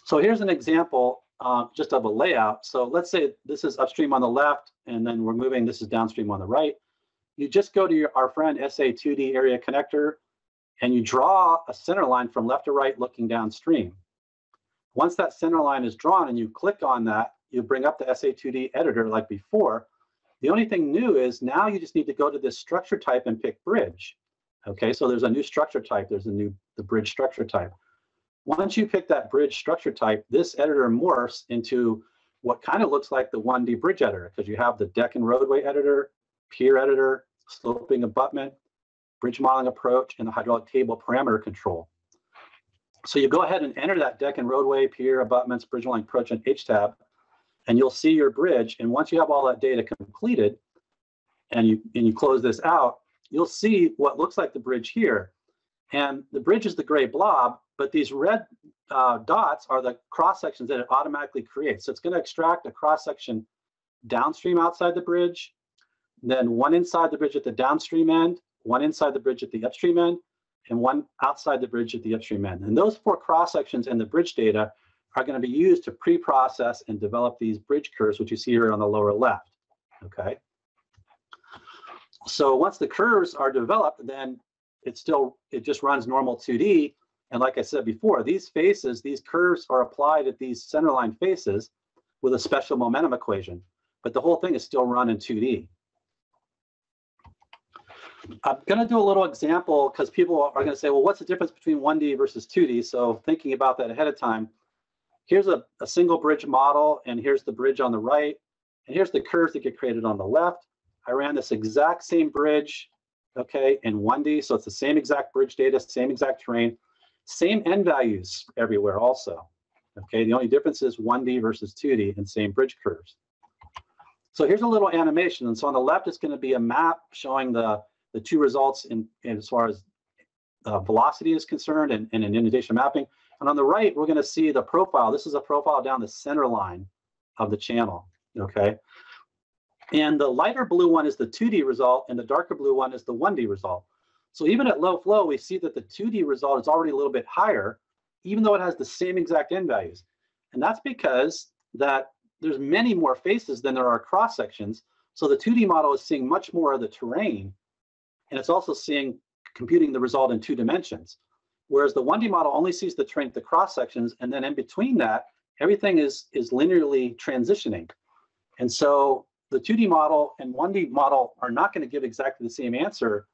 So here's an example uh, just of a layout. So let's say this is upstream on the left, and then we're moving, this is downstream on the right. You just go to your, our friend SA2D area connector, and you draw a center line from left to right looking downstream. Once that center line is drawn and you click on that, you bring up the SA2D editor like before. The only thing new is now you just need to go to this structure type and pick bridge. Okay, so there's a new structure type. There's a new the bridge structure type. Once you pick that bridge structure type, this editor morphs into what kind of looks like the 1D bridge editor because you have the deck and roadway editor, pier editor, sloping abutment, bridge modeling approach, and the hydraulic table parameter control. So you go ahead and enter that deck and roadway, pier, abutments, bridge modeling approach, and H-tab, and you'll see your bridge. And once you have all that data completed, and you and you close this out, you'll see what looks like the bridge here. And the bridge is the gray blob, but these red uh, dots are the cross sections that it automatically creates. So it's going to extract a cross section downstream outside the bridge, then one inside the bridge at the downstream end, one inside the bridge at the upstream end, and one outside the bridge at the upstream end. And those four cross sections and the bridge data are going to be used to pre-process and develop these bridge curves, which you see here on the lower left. Okay. So once the curves are developed, then it still, it just runs normal 2D. And like I said before, these faces, these curves are applied at these centerline faces with a special momentum equation, but the whole thing is still run in 2D. I'm going to do a little example because people are going to say, well, what's the difference between 1D versus 2D? So thinking about that ahead of time, here's a, a single bridge model, and here's the bridge on the right, and here's the curves that get created on the left. I ran this exact same bridge, okay, in 1D. So it's the same exact bridge data, same exact terrain, same n values everywhere also. Okay, the only difference is 1D versus 2D and same bridge curves. So here's a little animation. And so on the left, it's going to be a map showing the, the two results in, in as far as uh, velocity is concerned and, and an inundation mapping. And on the right, we're going to see the profile. This is a profile down the center line of the channel. Okay. And the lighter blue one is the 2D result, and the darker blue one is the 1D result. So even at low flow, we see that the 2D result is already a little bit higher, even though it has the same exact n values. And that's because that there's many more faces than there are cross sections. So the 2D model is seeing much more of the terrain, and it's also seeing computing the result in two dimensions. Whereas the 1D model only sees the terrain, the cross sections, and then in between that, everything is is linearly transitioning. And so the 2D model and 1D model are not going to give exactly the same answer.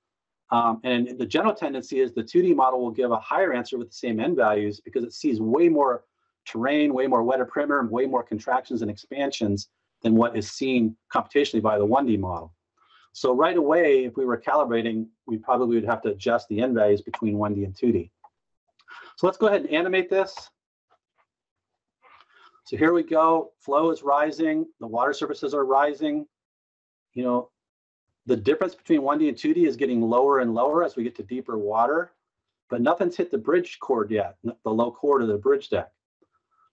Um, and the general tendency is the 2D model will give a higher answer with the same n values because it sees way more terrain, way more wetted perimeter, and way more contractions and expansions than what is seen computationally by the 1D model. So right away, if we were calibrating, we probably would have to adjust the n values between 1D and 2D. So let's go ahead and animate this. So here we go, flow is rising, the water surfaces are rising. You know, the difference between 1D and 2D is getting lower and lower as we get to deeper water, but nothing's hit the bridge chord yet, the low chord of the bridge deck.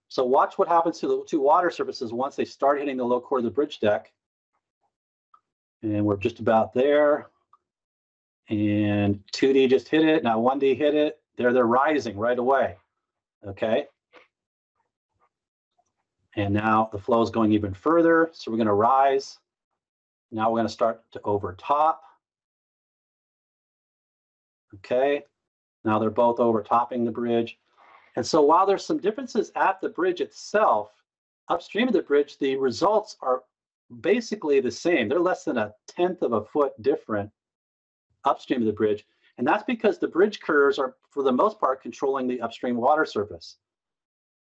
So watch what happens to the two water surfaces once they start hitting the low chord of the bridge deck. And we're just about there. And 2D just hit it, now 1D hit it. There they're rising right away, okay? And now the flow is going even further. So we're going to rise. Now we're going to start to overtop. Okay. Now they're both overtopping the bridge. And so while there's some differences at the bridge itself, upstream of the bridge, the results are basically the same. They're less than a tenth of a foot different upstream of the bridge. And that's because the bridge curves are, for the most part, controlling the upstream water surface.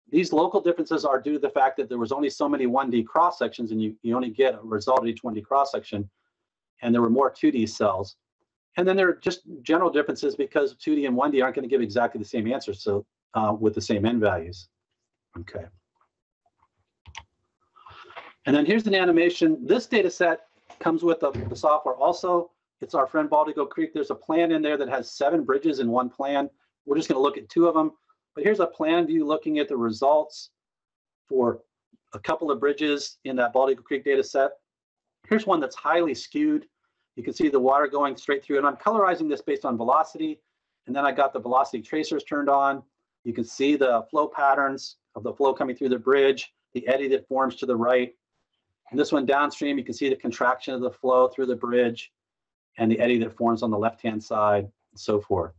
These local differences are due to the fact that there was only so many 1D cross sections and you, you only get a result of each 1D cross section. And there were more 2D cells. And then there are just general differences because 2D and 1D aren't going to give exactly the same answer. So uh, with the same n values. Okay. And then here's an animation. This data set comes with the, the software also. It's our friend Bald Eagle Creek. There's a plan in there that has seven bridges in one plan. We're just going to look at two of them. But here's a plan view looking at the results for a couple of bridges in that Bald Eagle Creek data set. Here's one that's highly skewed. You can see the water going straight through. And I'm colorizing this based on velocity. And then I got the velocity tracers turned on. You can see the flow patterns of the flow coming through the bridge, the eddy that forms to the right. And this one downstream, you can see the contraction of the flow through the bridge and the eddy that forms on the left-hand side and so forth.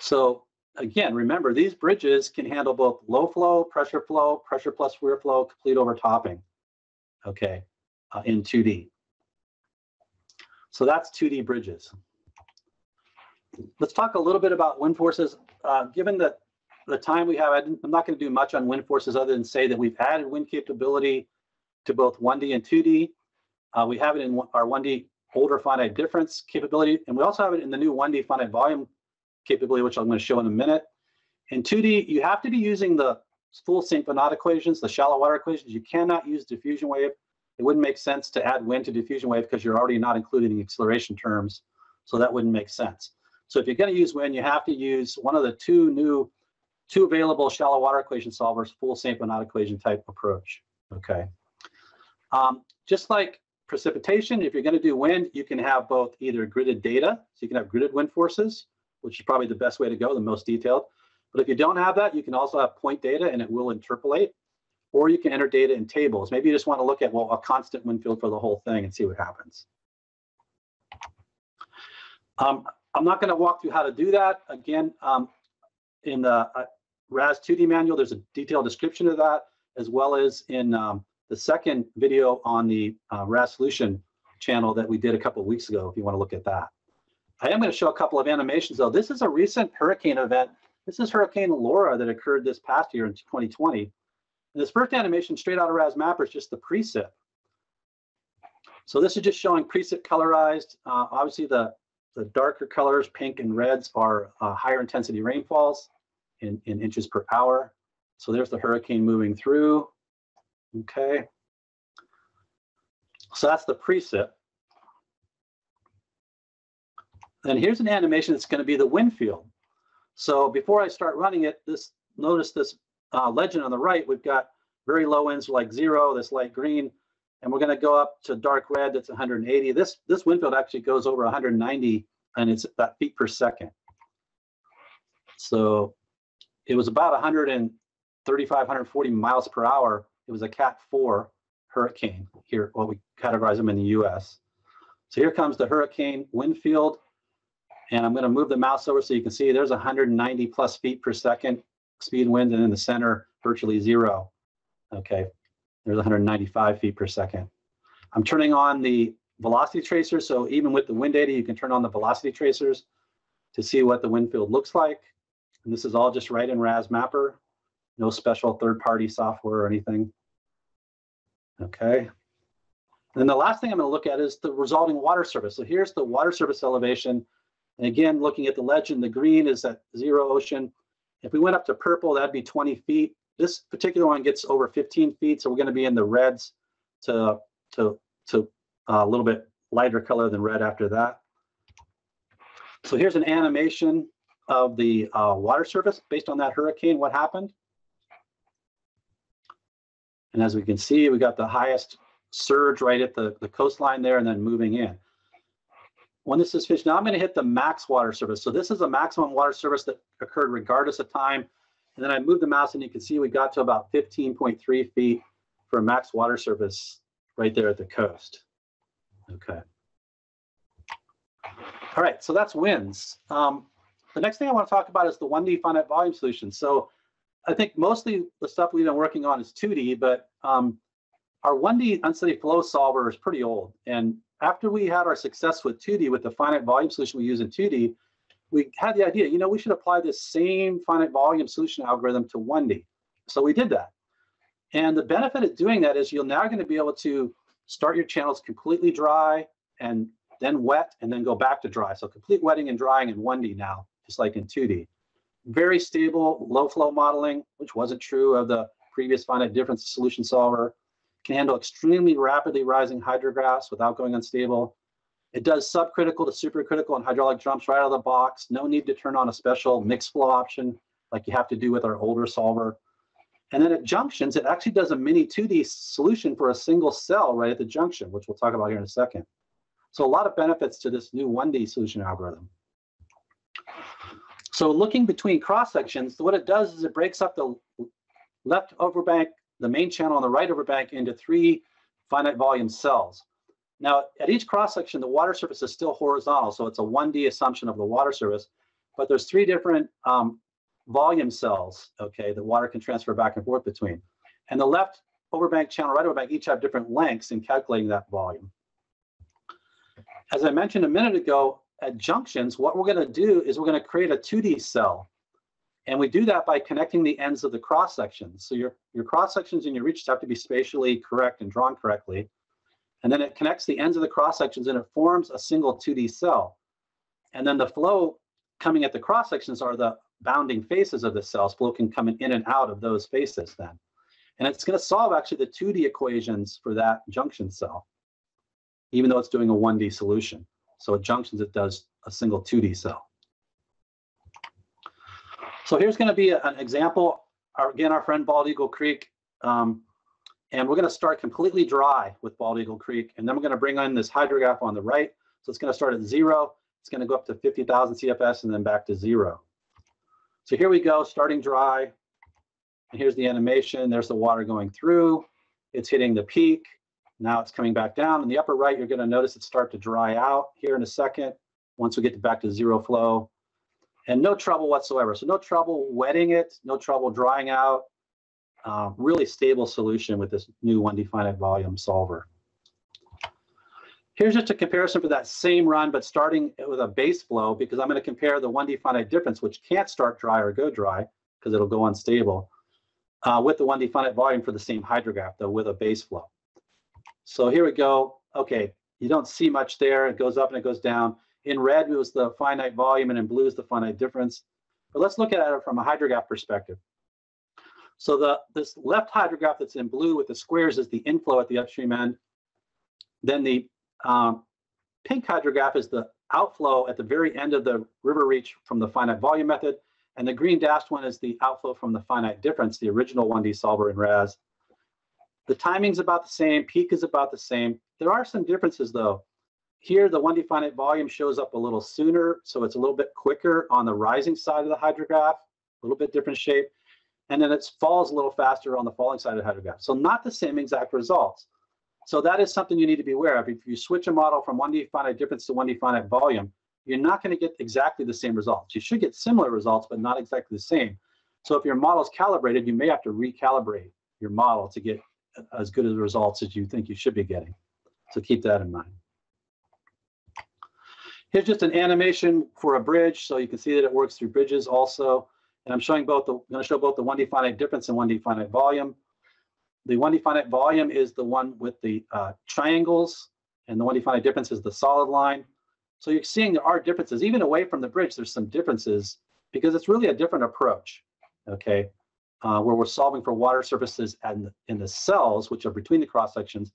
So again, remember these bridges can handle both low flow, pressure flow, pressure plus weir flow, complete overtopping, okay, uh, in 2D. So that's 2D bridges. Let's talk a little bit about wind forces. Uh, given that the time we have, I'm not going to do much on wind forces other than say that we've added wind capability to both 1D and 2D. Uh, we have it in our 1D older finite difference capability, and we also have it in the new 1D finite volume capability, which I'm going to show in a minute. In 2D, you have to be using the full St. Venant equations, the shallow water equations. You cannot use diffusion wave. It wouldn't make sense to add wind to diffusion wave because you're already not including the acceleration terms. So that wouldn't make sense. So if you're going to use wind, you have to use one of the two new, two available shallow water equation solvers, full St. Venant equation type approach. Okay. Um, just like precipitation, if you're going to do wind, you can have both either gridded data, so you can have gridded wind forces, which is probably the best way to go, the most detailed. But if you don't have that, you can also have point data and it will interpolate, or you can enter data in tables. Maybe you just want to look at, well, a constant wind field for the whole thing and see what happens. Um, I'm not going to walk through how to do that. Again, um, in the uh, RAS 2D manual, there's a detailed description of that, as well as in um, the second video on the uh, RAS solution channel that we did a couple weeks ago, if you want to look at that. I am going to show a couple of animations, though. This is a recent hurricane event. This is Hurricane Laura that occurred this past year in 2020. And this first animation straight out of RAS Mapper is just the precip. So this is just showing precip colorized. Uh, obviously, the, the darker colors, pink and reds, are uh, higher intensity rainfalls in, in inches per hour. So there's the hurricane moving through. Okay. So that's the precip. And here's an animation that's going to be the wind field. So before I start running it, this notice this uh, legend on the right, we've got very low ends like zero, this light green, and we're going to go up to dark red, that's 180. This, this wind field actually goes over 190, and it's about feet per second. So it was about 135, 140 miles per hour it was a Cat 4 hurricane here, what we categorize them in the US. So here comes the hurricane wind field. And I'm going to move the mouse over so you can see there's 190 plus feet per second speed wind, and in the center, virtually zero. Okay, there's 195 feet per second. I'm turning on the velocity tracers. So even with the wind data, you can turn on the velocity tracers to see what the wind field looks like. And this is all just right in RAS Mapper, no special third-party software or anything. Okay. And then the last thing I'm going to look at is the resulting water surface. So here's the water surface elevation. And again, looking at the legend, the green is at zero ocean. If we went up to purple, that'd be 20 feet. This particular one gets over 15 feet, so we're going to be in the reds to to to uh, a little bit lighter color than red after that. So here's an animation of the uh, water surface based on that hurricane. What happened? And as we can see, we got the highest surge right at the, the coastline there and then moving in. When this is finished, now I'm going to hit the max water surface. So this is a maximum water surface that occurred regardless of time. And then I move the mouse and you can see we got to about 15.3 feet for max water surface right there at the coast. Okay. All right, so that's winds. Um, the next thing I want to talk about is the 1D finite volume solution. So I think mostly the stuff we've been working on is 2D, but um, our 1D unsteady flow solver is pretty old. And after we had our success with 2D with the finite volume solution we use in 2D, we had the idea, you know, we should apply this same finite volume solution algorithm to 1D. So we did that. And the benefit of doing that is you're now going to be able to start your channels completely dry and then wet and then go back to dry. So complete wetting and drying in 1D now, just like in 2D. Very stable, low flow modeling, which wasn't true of the previous finite difference solution solver. Can handle extremely rapidly rising hydrographs without going unstable. It does subcritical to supercritical and hydraulic jumps right out of the box. No need to turn on a special mixed flow option like you have to do with our older solver. And then at junctions, it actually does a mini 2D solution for a single cell right at the junction, which we'll talk about here in a second. So a lot of benefits to this new 1D solution algorithm. So looking between cross sections, what it does is it breaks up the left overbank, the main channel on the right overbank into three finite volume cells. Now, at each cross section, the water surface is still horizontal, so it's a 1D assumption of the water surface, but there's three different um, volume cells, okay, that water can transfer back and forth between. And the left overbank channel, right overbank, each have different lengths in calculating that volume. As I mentioned a minute ago, at junctions, what we're going to do is we're going to create a 2D cell. And we do that by connecting the ends of the cross sections. So your, your cross sections and your reaches have to be spatially correct and drawn correctly. And then it connects the ends of the cross sections and it forms a single 2D cell. And then the flow coming at the cross sections are the bounding faces of the cells. Flow can come in and out of those faces then. And it's going to solve actually the 2D equations for that junction cell, even though it's doing a 1D solution. So at junctions, it does a single 2D cell. So here's going to be an example. Our, again, our friend Bald Eagle Creek um, and we're going to start completely dry with Bald Eagle Creek. And then we're going to bring in this hydrograph on the right. So it's going to start at zero. It's going to go up to 50,000 CFS and then back to zero. So here we go, starting dry. And here's the animation. There's the water going through. It's hitting the peak. Now it's coming back down. In the upper right, you're going to notice it start to dry out here in a second once we get back to zero flow. And no trouble whatsoever. So no trouble wetting it, no trouble drying out uh, really stable solution with this new 1D finite volume solver. Here's just a comparison for that same run, but starting with a base flow, because I'm going to compare the 1D finite difference, which can't start dry or go dry, because it'll go unstable, uh, with the 1D finite volume for the same hydrograph, though, with a base flow. So here we go. Okay, you don't see much there. It goes up and it goes down. In red was the finite volume, and in blue is the finite difference. But let's look at it from a hydrograph perspective. So the this left hydrograph that's in blue with the squares is the inflow at the upstream end. Then the um, pink hydrograph is the outflow at the very end of the river reach from the finite volume method. And the green dashed one is the outflow from the finite difference, the original 1D solver in RAS. The timing's about the same, peak is about the same. There are some differences though. Here, the 1D finite volume shows up a little sooner, so it's a little bit quicker on the rising side of the hydrograph, a little bit different shape and then it falls a little faster on the falling side of the hydrograph. So not the same exact results. So that is something you need to be aware of. If you switch a model from 1D finite difference to 1D finite volume, you're not going to get exactly the same results. You should get similar results, but not exactly the same. So if your model is calibrated, you may have to recalibrate your model to get as good as results as you think you should be getting. So keep that in mind. Here's just an animation for a bridge. So you can see that it works through bridges also. And I'm showing both the, I'm going to show both the 1D finite difference and 1D finite volume. The 1D finite volume is the one with the uh, triangles, and the 1D finite difference is the solid line. So you're seeing there are differences. Even away from the bridge, there's some differences because it's really a different approach, okay, uh, where we're solving for water surfaces and in the cells, which are between the cross sections,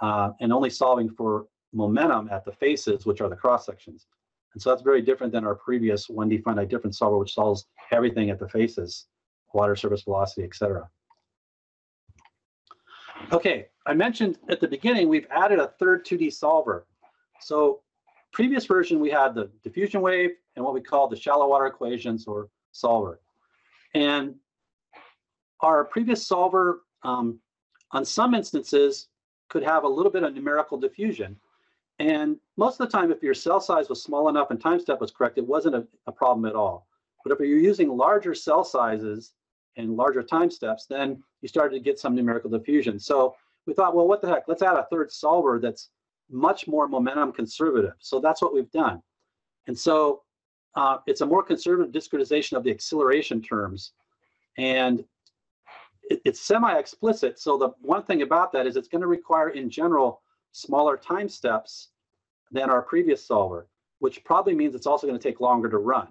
uh, and only solving for momentum at the faces, which are the cross sections. And so that's very different than our previous 1D finite difference solver, which solves everything at the faces, water surface velocity, et cetera. Okay, I mentioned at the beginning, we've added a third 2D solver. So previous version, we had the diffusion wave and what we call the shallow water equations or solver. And our previous solver, um, on some instances, could have a little bit of numerical diffusion. And most of the time, if your cell size was small enough and time step was correct, it wasn't a, a problem at all. But if you're using larger cell sizes and larger time steps, then you started to get some numerical diffusion. So we thought, well, what the heck? Let's add a third solver that's much more momentum conservative. So that's what we've done. And so uh, it's a more conservative discretization of the acceleration terms. And it, it's semi-explicit. So the one thing about that is it's going to require, in general, smaller time steps than our previous solver, which probably means it's also going to take longer to run.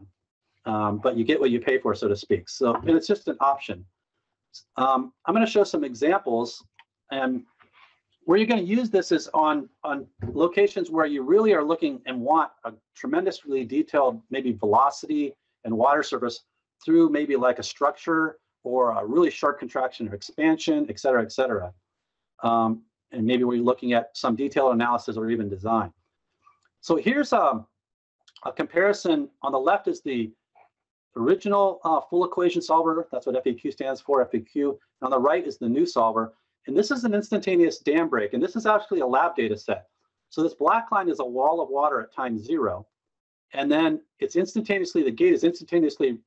Um, but you get what you pay for, so to speak. So and it's just an option. Um, I'm going to show some examples, and where you're going to use this is on on locations where you really are looking and want a tremendously detailed maybe velocity and water surface through maybe like a structure or a really sharp contraction or expansion, et cetera, et cetera. Um, and maybe we're looking at some detailed analysis or even design. So here's a, um, a comparison. On the left is the original uh, full equation solver. That's what FEQ stands for, FEQ. And on the right is the new solver. And this is an instantaneous dam break. And this is actually a lab data set. So this black line is a wall of water at time zero. And then it's instantaneously, the gate is instantaneously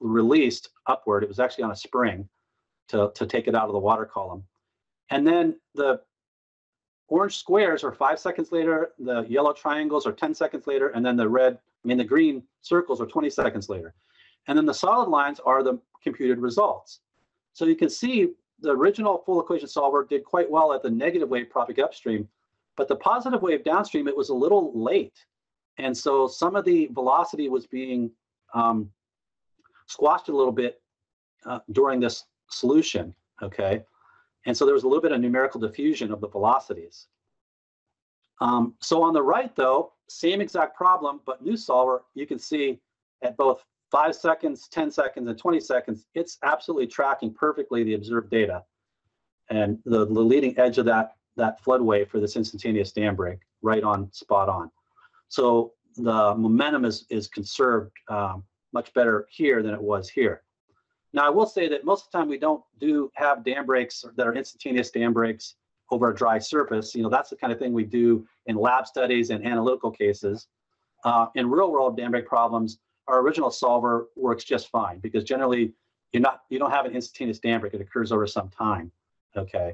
released upward. It was actually on a spring to, to take it out of the water column. And then the orange squares are five seconds later, the yellow triangles are 10 seconds later, and then the red, I mean, the green circles are 20 seconds later. And then the solid lines are the computed results. So you can see the original full equation solver did quite well at the negative wave propping upstream, but the positive wave downstream, it was a little late. And so some of the velocity was being um, squashed a little bit uh, during this solution, okay? And so there was a little bit of numerical diffusion of the velocities. Um, so on the right, though, same exact problem, but new solver, you can see at both five seconds, 10 seconds, and 20 seconds, it's absolutely tracking perfectly the observed data. And the, the leading edge of that, that flood wave for this instantaneous dam break, right on, spot on. So the momentum is, is conserved um, much better here than it was here. Now, I will say that most of the time we don't do have dam breaks that are instantaneous dam breaks over a dry surface. You know, that's the kind of thing we do in lab studies and analytical cases. Uh, in real world dam break problems, our original solver works just fine because generally you're not, you don't have an instantaneous dam break. It occurs over some time, okay?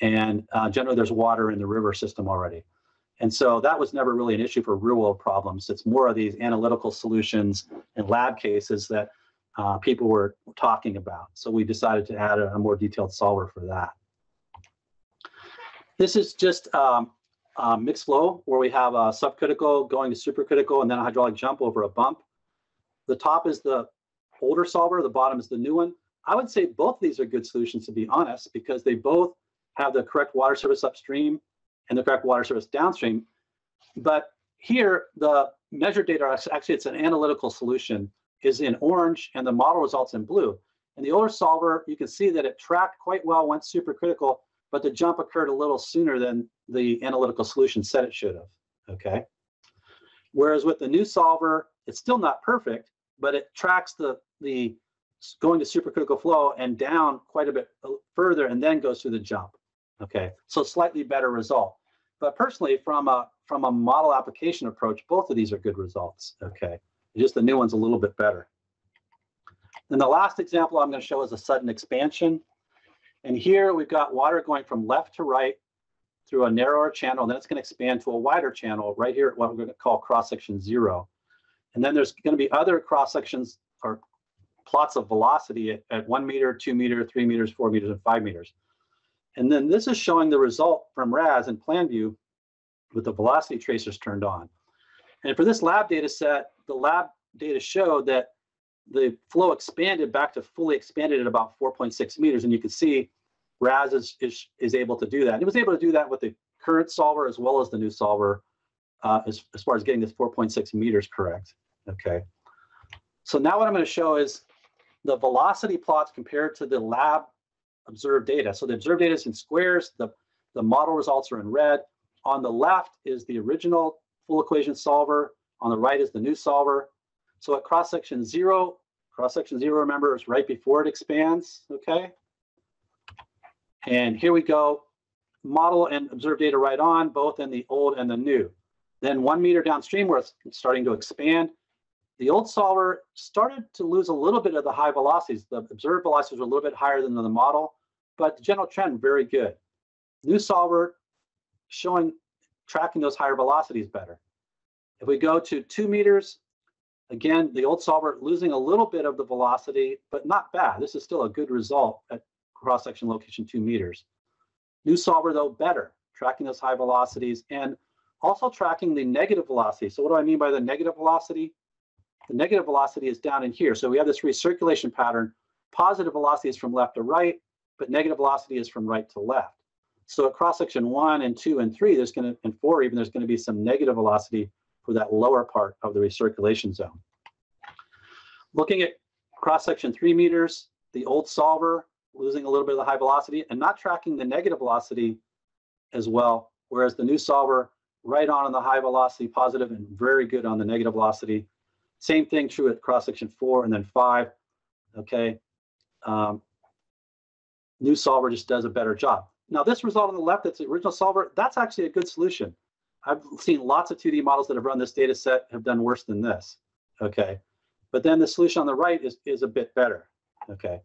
And uh, generally there's water in the river system already. And so that was never really an issue for real world problems. It's more of these analytical solutions and lab cases that uh, people were talking about. So we decided to add a, a more detailed solver for that. This is just um, mixed flow where we have a subcritical going to supercritical and then a hydraulic jump over a bump. The top is the older solver, the bottom is the new one. I would say both of these are good solutions to be honest, because they both have the correct water surface upstream and the correct water surface downstream. But here, the measured data, actually it's an analytical solution is in orange and the model results in blue. And the older solver, you can see that it tracked quite well, went supercritical, but the jump occurred a little sooner than the analytical solution said it should have, okay? Whereas with the new solver, it's still not perfect, but it tracks the, the going to supercritical flow and down quite a bit uh, further and then goes through the jump, okay? So slightly better result. But personally, from a, from a model application approach, both of these are good results, okay? Just the new one's a little bit better. Then the last example I'm going to show is a sudden expansion. And here we've got water going from left to right through a narrower channel, then it's going to expand to a wider channel right here at what we're going to call cross-section zero. And then there's going to be other cross-sections or plots of velocity at, at one meter, two meter, three meters, four meters, and five meters. And then this is showing the result from RAS and plan view with the velocity tracers turned on. And for this lab data set, the lab data showed that the flow expanded back to fully expanded at about 4.6 meters. And you can see RAS is, is, is able to do that. And it was able to do that with the current solver as well as the new solver uh, as, as far as getting this 4.6 meters correct. Okay. So now what I'm going to show is the velocity plots compared to the lab observed data. So the observed data is in squares, the, the model results are in red. On the left is the original full equation solver. On the right is the new solver. So at cross section zero, cross section zero, remember, is right before it expands, okay? And here we go, model and observed data right on, both in the old and the new. Then one meter downstream where it's starting to expand, the old solver started to lose a little bit of the high velocities. The observed velocities were a little bit higher than the model, but the general trend, very good. New solver showing tracking those higher velocities better. If we go to two meters, Again, the old solver losing a little bit of the velocity, but not bad. This is still a good result at cross-section location two meters. New solver though, better, tracking those high velocities and also tracking the negative velocity. So what do I mean by the negative velocity? The negative velocity is down in here. So we have this recirculation pattern. Positive velocity is from left to right, but negative velocity is from right to left. So at cross section one and two and three, there's going to, and four even, there's going to be some negative velocity for that lower part of the recirculation zone. Looking at cross section three meters, the old solver losing a little bit of the high velocity and not tracking the negative velocity as well, whereas the new solver right on on the high velocity positive and very good on the negative velocity. Same thing true at cross section four and then five. Okay. Um, new solver just does a better job. Now this result on the left, that's the original solver, that's actually a good solution. I've seen lots of 2D models that have run this data set have done worse than this. Okay. But then the solution on the right is, is a bit better. Okay.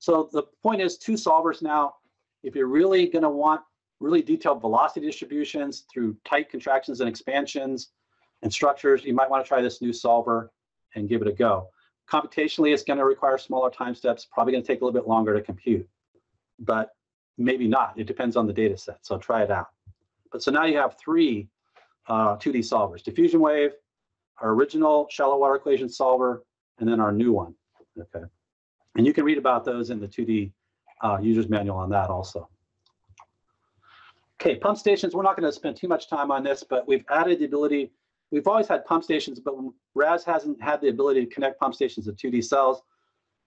So the point is two solvers now, if you're really going to want really detailed velocity distributions through tight contractions and expansions and structures, you might want to try this new solver and give it a go. Computationally, it's going to require smaller time steps, probably going to take a little bit longer to compute, but maybe not. It depends on the data set, so try it out. But so now you have three uh, 2D solvers, diffusion wave, our original shallow water equation solver, and then our new one, okay? And you can read about those in the 2D uh, user's manual on that also. Okay, pump stations, we're not going to spend too much time on this, but we've added the ability, we've always had pump stations, but RAS hasn't had the ability to connect pump stations to 2D cells.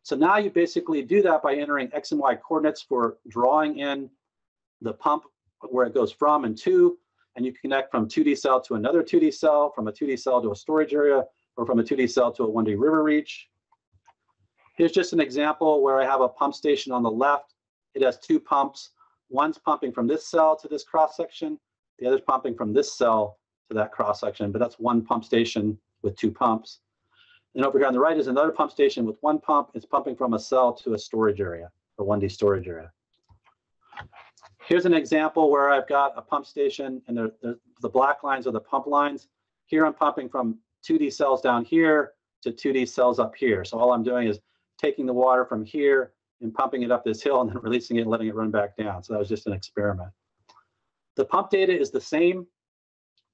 So now you basically do that by entering X and Y coordinates for drawing in the pump where it goes from and to, and you connect from 2D cell to another 2D cell, from a 2D cell to a storage area, or from a 2D cell to a 1D river reach. Here's just an example where I have a pump station on the left. It has two pumps. One's pumping from this cell to this cross section. The other's pumping from this cell to that cross section, but that's one pump station with two pumps. And over here on the right is another pump station with one pump. It's pumping from a cell to a storage area, a 1D storage area. Here's an example where I've got a pump station and the, the, the black lines are the pump lines. Here I'm pumping from 2D cells down here to 2D cells up here. So all I'm doing is taking the water from here and pumping it up this hill and then releasing it and letting it run back down. So that was just an experiment. The pump data is the same.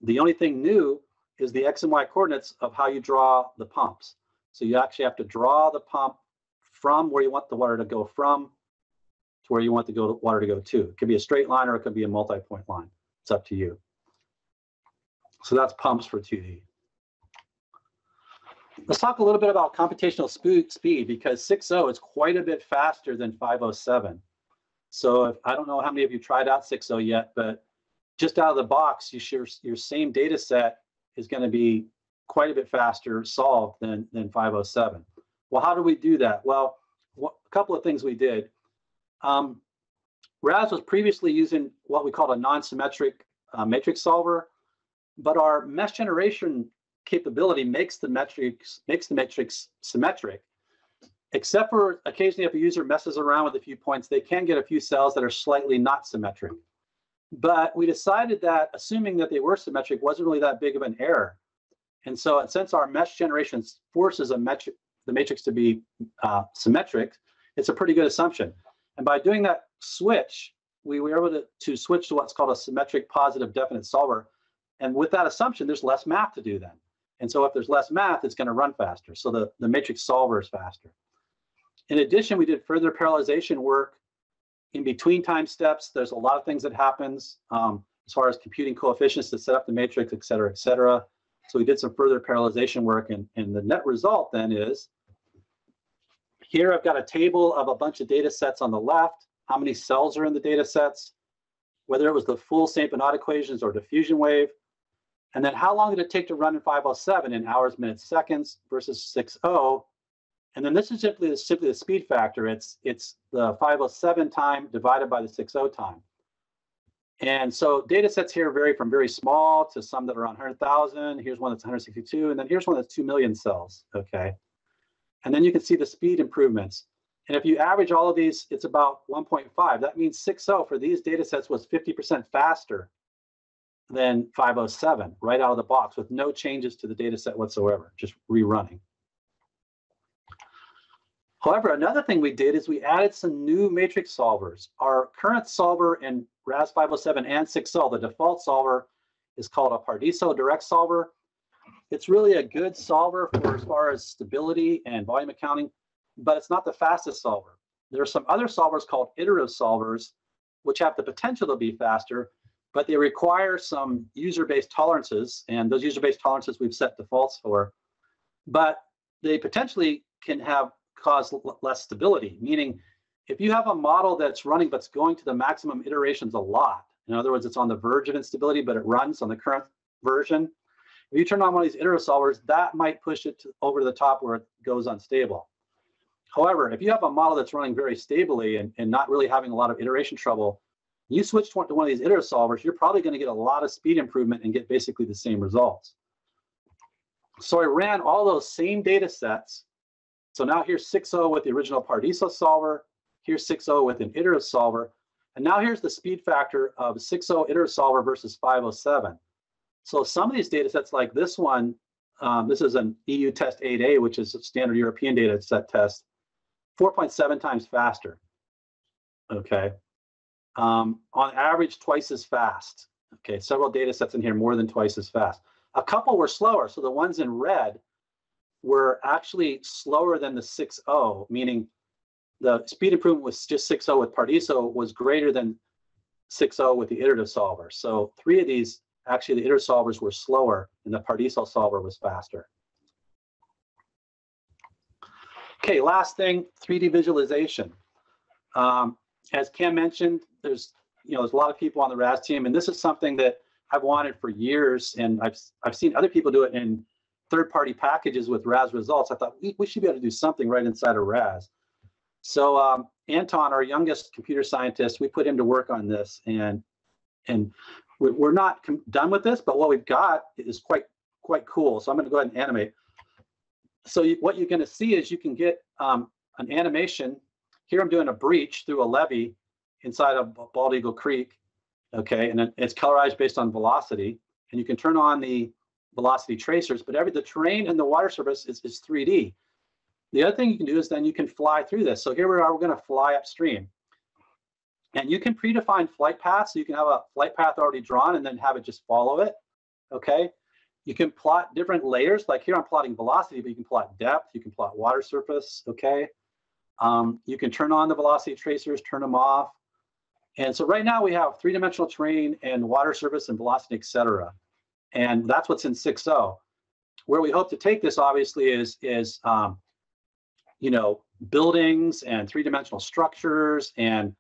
The only thing new is the X and Y coordinates of how you draw the pumps. So you actually have to draw the pump from where you want the water to go from to where you want the go water to go to. It could be a straight line or it could be a multi-point line. It's up to you. So that's pumps for 2D. Let's talk a little bit about computational speed because 6.0 is quite a bit faster than 507. So if, I don't know how many of you tried out 6.0 yet, but just out of the box, you share, your same data set is going to be quite a bit faster solved than, than 507. Well, how do we do that? Well, a couple of things we did. Um, RAS was previously using what we called a non-symmetric uh, matrix solver, but our mesh generation capability makes the metrics makes the matrix symmetric. Except for occasionally if a user messes around with a few points, they can get a few cells that are slightly not symmetric. But we decided that assuming that they were symmetric wasn't really that big of an error. And so since our mesh generation forces a metric, the matrix to be uh, symmetric, it's a pretty good assumption. And by doing that switch, we were able to, to switch to what's called a symmetric positive definite solver. And with that assumption, there's less math to do then. And so if there's less math, it's going to run faster. So the, the matrix solver is faster. In addition, we did further parallelization work in between time steps. There's a lot of things that happens um, as far as computing coefficients to set up the matrix, et cetera, et cetera. So we did some further parallelization work. And, and the net result then is here I've got a table of a bunch of data sets on the left, how many cells are in the data sets, whether it was the full St. Venant equations or diffusion wave, and then how long did it take to run in 507 in hours, minutes, seconds versus 6.0? And then this is simply, simply the speed factor. It's, it's the 507 time divided by the 6.0 time. And so data sets here vary from very small to some that are on 100,000. Here's one that's 162, and then here's one that's 2 million cells, okay? And then you can see the speed improvements. And if you average all of these, it's about 1.5. That means 6.0 for these data sets was 50% faster than 507 right out of the box with no changes to the data set whatsoever, just rerunning. However, another thing we did is we added some new matrix solvers. Our current solver in RAS 507 and 6L, the default solver is called a Pardiso direct solver. It's really a good solver for as far as stability and volume accounting, but it's not the fastest solver. There are some other solvers called iterative solvers, which have the potential to be faster, but they require some user-based tolerances, and those user-based tolerances we've set defaults for. But they potentially can have cause less stability, meaning if you have a model that's running but's going to the maximum iterations a lot, in other words, it's on the verge of instability, but it runs on the current version. If you turn on one of these iterative solvers, that might push it to, over to the top where it goes unstable. However, if you have a model that's running very stably and, and not really having a lot of iteration trouble, you switch to one of these iterative solvers, you're probably going to get a lot of speed improvement and get basically the same results. So I ran all those same data sets. So now here's 6.0 with the original Pardiso solver. Here's 6.0 with an iterative solver. And now here's the speed factor of 6.0 iterative solver versus 507. So some of these data sets like this one, um, this is an EU test 8A, which is a standard European data set test, 4.7 times faster. Okay. Um, on average, twice as fast. Okay, several data sets in here more than twice as fast. A couple were slower. So the ones in red were actually slower than the 6.0, meaning the speed improvement was just 6.0 with Pardiso was greater than 6.0 with the iterative solver. So three of these, actually the iterative solvers were slower and the Pardiso solver was faster. Okay, last thing, 3D visualization. Um, as Cam mentioned, there's you know there's a lot of people on the RAS team, and this is something that I've wanted for years, and I've I've seen other people do it in third-party packages with RAS results. I thought we, we should be able to do something right inside of RAS. So um, Anton, our youngest computer scientist, we put him to work on this, and and we're not done with this, but what we've got is quite quite cool. So I'm going to go ahead and animate. So you, what you're going to see is you can get um, an animation. Here I'm doing a breach through a levee inside of Bald Eagle Creek. Okay, and it's colorized based on velocity. And you can turn on the velocity tracers, but every the terrain and the water surface is, is 3D. The other thing you can do is then you can fly through this. So here we are, we're going to fly upstream. And you can predefine flight paths. So you can have a flight path already drawn and then have it just follow it. Okay. You can plot different layers. Like here I'm plotting velocity, but you can plot depth. You can plot water surface. Okay. Um, you can turn on the velocity tracers, turn them off. And so right now we have three-dimensional terrain and water surface and velocity, et cetera. And that's what's in 6.0. Where we hope to take this obviously is, is um, you know, buildings and three-dimensional structures and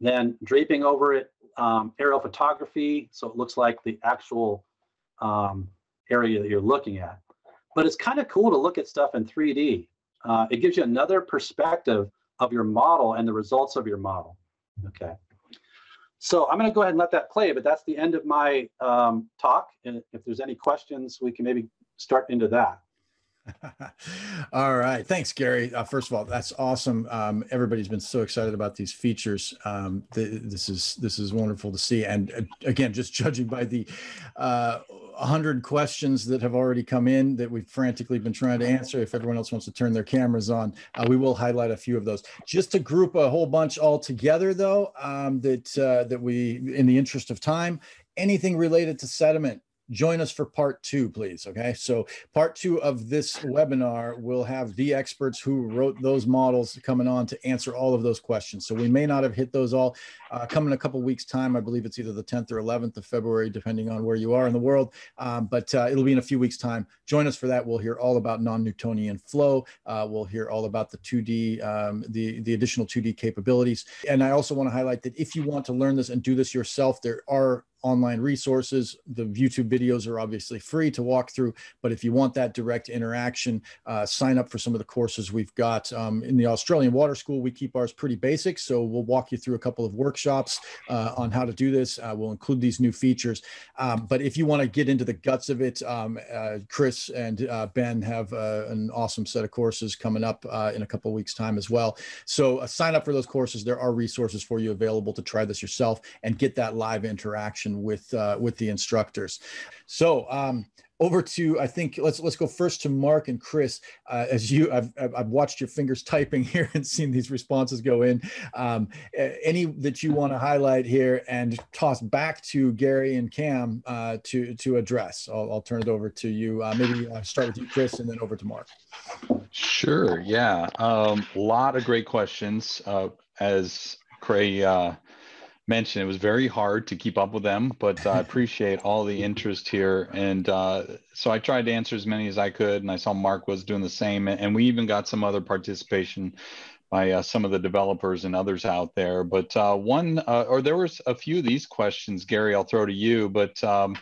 then draping over it um, aerial photography. So it looks like the actual um, area that you're looking at. But it's kind of cool to look at stuff in 3D. Uh, it gives you another perspective of your model and the results of your model. Okay. So I'm going to go ahead and let that play, but that's the end of my um, talk. And if there's any questions, we can maybe start into that. all right. Thanks, Gary. Uh, first of all, that's awesome. Um, everybody's been so excited about these features. Um, th this is this is wonderful to see. And uh, again, just judging by the uh, 100 questions that have already come in that we've frantically been trying to answer. If everyone else wants to turn their cameras on, uh, we will highlight a few of those. Just to group a whole bunch all together, though, um, that uh, that we, in the interest of time, anything related to sediment, join us for part two, please. Okay. So, part two of this webinar will have the experts who wrote those models coming on to answer all of those questions. So, we may not have hit those all. Uh, come in a couple weeks' time. I believe it's either the 10th or 11th of February, depending on where you are in the world. Um, but uh, it'll be in a few weeks' time. Join us for that. We'll hear all about non Newtonian flow. Uh, we'll hear all about the 2D, um, the, the additional 2D capabilities. And I also want to highlight that if you want to learn this and do this yourself, there are online resources. The YouTube videos are obviously free to walk through, but if you want that direct interaction, uh, sign up for some of the courses we've got. Um, in the Australian Water School, we keep ours pretty basic, so we'll walk you through a couple of workshops uh, on how to do this. Uh, we'll include these new features. Um, but if you want to get into the guts of it, um, uh, Chris and uh, Ben have uh, an awesome set of courses coming up in a couple weeks' time as well. So sign up for those courses. There are resources for you available to try this yourself and get that live interaction with uh, with the instructors. So um, over to I think let's let's go first to Mark and Chris. Uh, as you, I've I've watched your fingers typing here and seen these responses go in. Um, any that you want to highlight here and toss back to Gary and Cam uh, to to address. I'll, I'll turn it over to you. Uh, maybe uh, start with you, Chris, and then over to Mark. Sure. Yeah. A um, lot of great questions. Uh, as Krey uh, mentioned, it was very hard to keep up with them, but I appreciate all the interest here. And uh, so I tried to answer as many as I could, and I saw Mark was doing the same. And we even got some other participation by uh, some of the developers and others out there. But uh, one, uh, or there was a few of these questions, Gary, I'll throw to you, but um,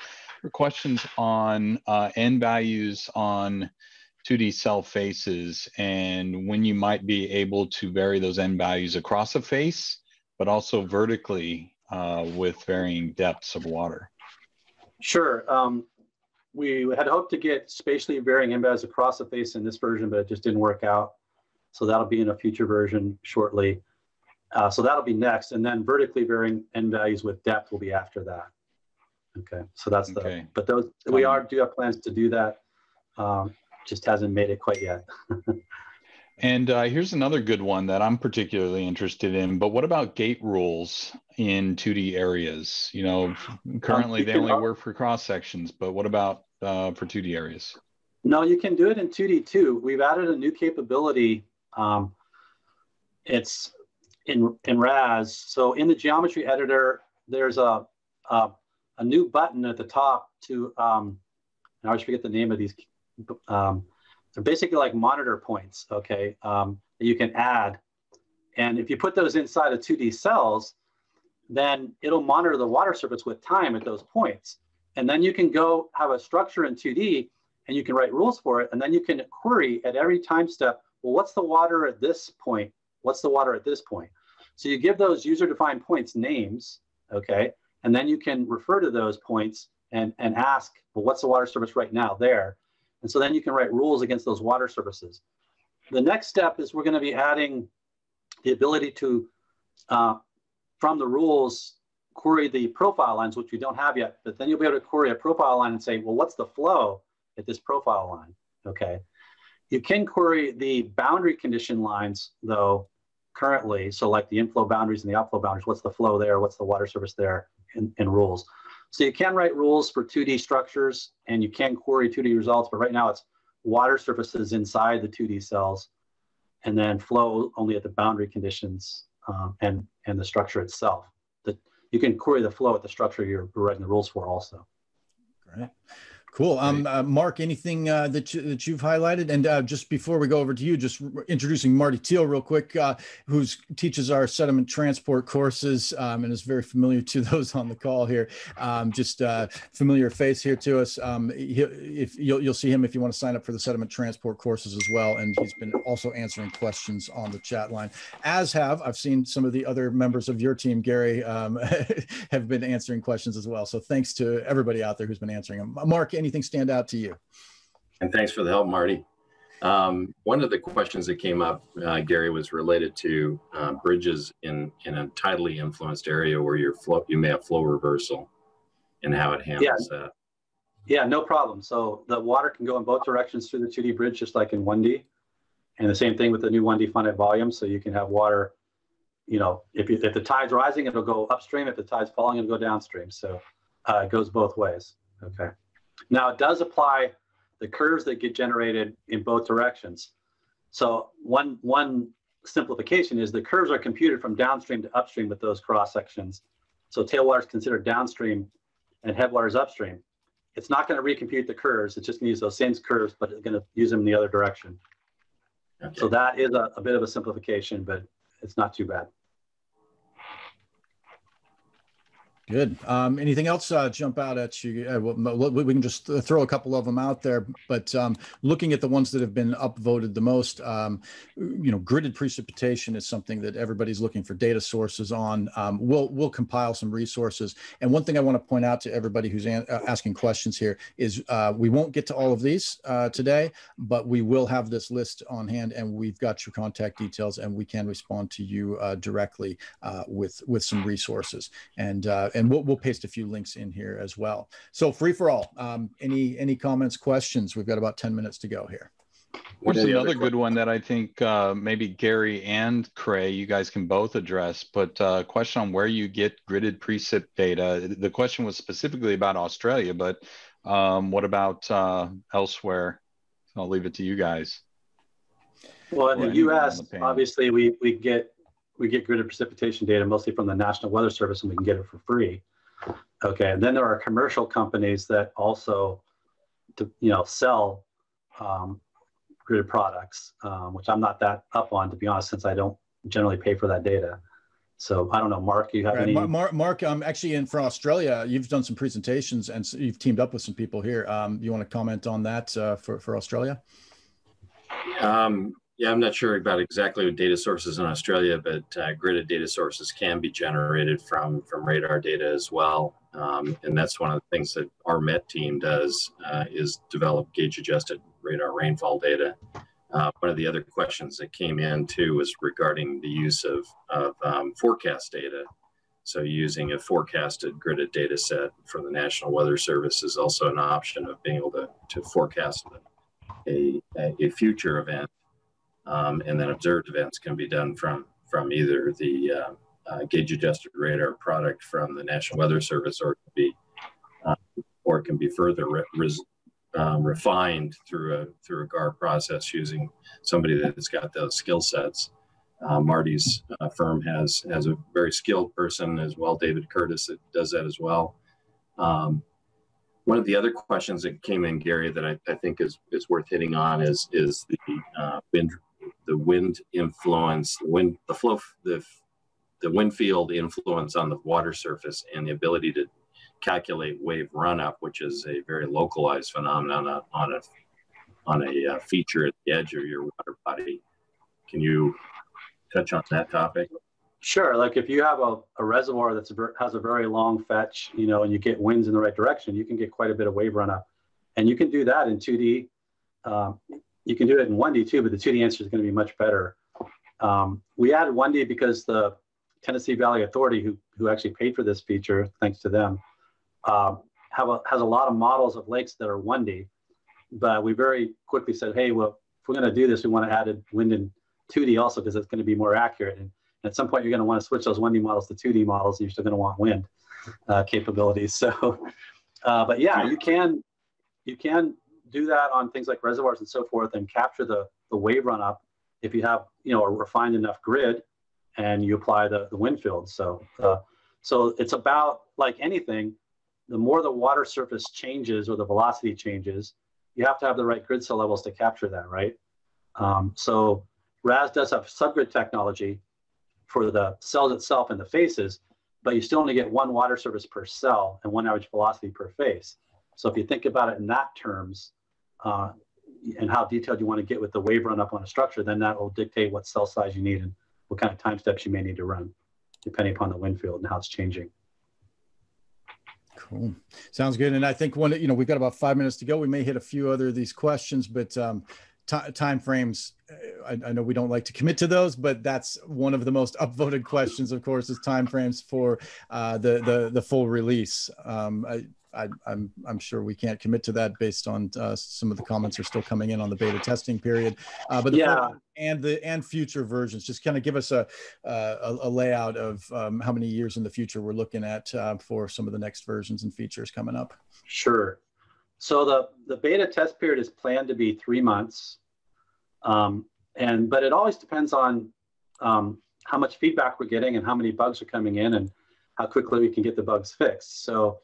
questions on uh, n values on 2D cell faces and when you might be able to vary those n values across a face but also vertically uh, with varying depths of water? Sure. Um, we had hoped to get spatially varying embeds across the face in this version, but it just didn't work out. So that'll be in a future version shortly. Uh, so that'll be next. And then vertically varying n values with depth will be after that. Okay, so that's the, okay. but those, we are do have plans to do that. Um, just hasn't made it quite yet. And uh, here's another good one that I'm particularly interested in. But what about gate rules in 2D areas? You know, currently they only work for cross sections, but what about uh, for 2D areas? No, you can do it in 2D too. We've added a new capability. Um, it's in in RAS. So in the geometry editor, there's a a, a new button at the top to. Um, I always forget the name of these. Um, they're basically like monitor points, okay, um, that you can add. And if you put those inside of 2D cells, then it'll monitor the water surface with time at those points. And then you can go have a structure in 2D and you can write rules for it. And then you can query at every time step, well, what's the water at this point? What's the water at this point? So you give those user-defined points names, okay? And then you can refer to those points and, and ask, well, what's the water surface right now there? And so then you can write rules against those water services. The next step is we're going to be adding the ability to, uh, from the rules, query the profile lines, which we don't have yet, but then you'll be able to query a profile line and say, well, what's the flow at this profile line? Okay. You can query the boundary condition lines, though, currently. So like the inflow boundaries and the outflow boundaries, what's the flow there? What's the water service there in, in rules? So you can write rules for 2D structures and you can query 2D results, but right now it's water surfaces inside the 2D cells and then flow only at the boundary conditions um, and, and the structure itself. The, you can query the flow at the structure you're writing the rules for also. Great. Cool. Um, uh, Mark, anything uh, that you, that you've highlighted, and uh, just before we go over to you, just introducing Marty Teal real quick, uh, who teaches our sediment transport courses um, and is very familiar to those on the call here. Um, just uh, familiar face here to us. Um, he, if you'll, you'll see him if you want to sign up for the sediment transport courses as well, and he's been also answering questions on the chat line. As have I've seen some of the other members of your team, Gary, um, have been answering questions as well. So thanks to everybody out there who's been answering them. Mark anything stand out to you? And thanks for the help, Marty. Um, one of the questions that came up, uh, Gary, was related to uh, bridges in, in a tidally influenced area where your flow, you may have flow reversal and how it handles yeah. that. Yeah, no problem. So the water can go in both directions through the 2D bridge, just like in 1D. And the same thing with the new 1D finite volume. So you can have water, you know, if, you, if the tide's rising, it'll go upstream. If the tide's falling, it'll go downstream. So uh, it goes both ways. Okay. Now it does apply the curves that get generated in both directions. So one, one simplification is the curves are computed from downstream to upstream with those cross sections. So tailwater is considered downstream and headwater is upstream. It's not going to recompute the curves. It's just going to use those same curves, but it's going to use them in the other direction. Okay. So that is a, a bit of a simplification, but it's not too bad. Good. Um, anything else uh, jump out at you? Uh, we can just throw a couple of them out there, but um, looking at the ones that have been upvoted the most, um, you know, gridded precipitation is something that everybody's looking for data sources on. Um, we'll we'll compile some resources. And one thing I want to point out to everybody who's uh, asking questions here is uh, we won't get to all of these uh, today, but we will have this list on hand, and we've got your contact details, and we can respond to you uh, directly with with some resources. And and we'll, we'll paste a few links in here as well. So free for all. Um, any any comments, questions? We've got about ten minutes to go here. What's another good one that I think uh, maybe Gary and Krey, you guys can both address, but uh, question on where you get gridded precip data. The question was specifically about Australia, but um, what about uh, elsewhere? I'll leave it to you guys. Well, in the U.S., the obviously we we get we get gridded precipitation data mostly from the National Weather Service, and we can get it for free. Okay, and then there are commercial companies that also, to, you know, sell um, gridded products, um, which I'm not that up on to be honest, since I don't generally pay for that data. So I don't know, Mark, you have right. any? Mark, Mark, I'm actually in for Australia. You've done some presentations and you've teamed up with some people here. Um, you want to comment on that uh, for for Australia? Um, yeah, I'm not sure about exactly what data sources in Australia, but uh, gridded data sources can be generated from from radar data as well. Um, and that's one of the things that our MET team does uh, is develop gauge adjusted radar rainfall data. Uh, one of the other questions that came in too was regarding the use of, of um, forecast data. So using a forecasted gridded data set from the National Weather Service is also an option of being able to, to forecast a, a, a future event. Um, and then observed events can be done from, from either the uh, uh, gauge adjusted radar product from the National Weather Service or can be, uh, or can be further re um, refined through a through a GAR process using somebody that's got those skill sets. Uh, Marty's uh, firm has has a very skilled person as well, David Curtis, that does that as well. Um, one of the other questions that came in, Gary, that I, I think is, is worth hitting on is is the uh, wind the wind influence, wind the flow the the wind field influence on the water surface and the ability to calculate wave run up, which is a very localized phenomenon on a on a uh, feature at the edge of your water body. Can you touch on that topic? Sure. Like if you have a, a reservoir that has a very long fetch, you know, and you get winds in the right direction, you can get quite a bit of wave run up. And you can do that in 2D. Um, you can do it in 1D too, but the 2D answer is going to be much better. Um, we added 1D because the Tennessee Valley Authority, who, who actually paid for this feature, thanks to them, uh, have a, has a lot of models of lakes that are 1D, but we very quickly said, hey, well, if we're going to do this, we want to add wind in 2D also because it's going to be more accurate. And at some point, you're going to want to switch those 1D models to 2D models, and you're still going to want wind uh, capabilities. So, uh, but yeah, you can you can do that on things like reservoirs and so forth, and capture the the wave run up if you have you know a refined enough grid, and you apply the the wind field. So, uh, so it's about like anything the more the water surface changes or the velocity changes, you have to have the right grid cell levels to capture that, right? Um, so RAS does have subgrid technology for the cells itself and the faces, but you still only get one water surface per cell and one average velocity per face. So if you think about it in that terms, uh, and how detailed you want to get with the wave run up on a structure, then that will dictate what cell size you need and what kind of time steps you may need to run, depending upon the wind field and how it's changing. Cool. Sounds good. And I think one, you know, we've got about five minutes to go. We may hit a few other of these questions, but um, time frames, I, I, know we don't like to commit to those, but that's one of the most upvoted questions, of course, is time frames for uh, the, the, the full release. Um, I, I, am I'm, I'm sure we can't commit to that based on uh, some of the comments are still coming in on the beta testing period. Uh, but yeah, and the and future versions, just kind of give us a a, a layout of um, how many years in the future we're looking at uh, for some of the next versions and features coming up. Sure. So the the beta test period is planned to be three months, um, and but it always depends on um, how much feedback we're getting and how many bugs are coming in and how quickly we can get the bugs fixed. So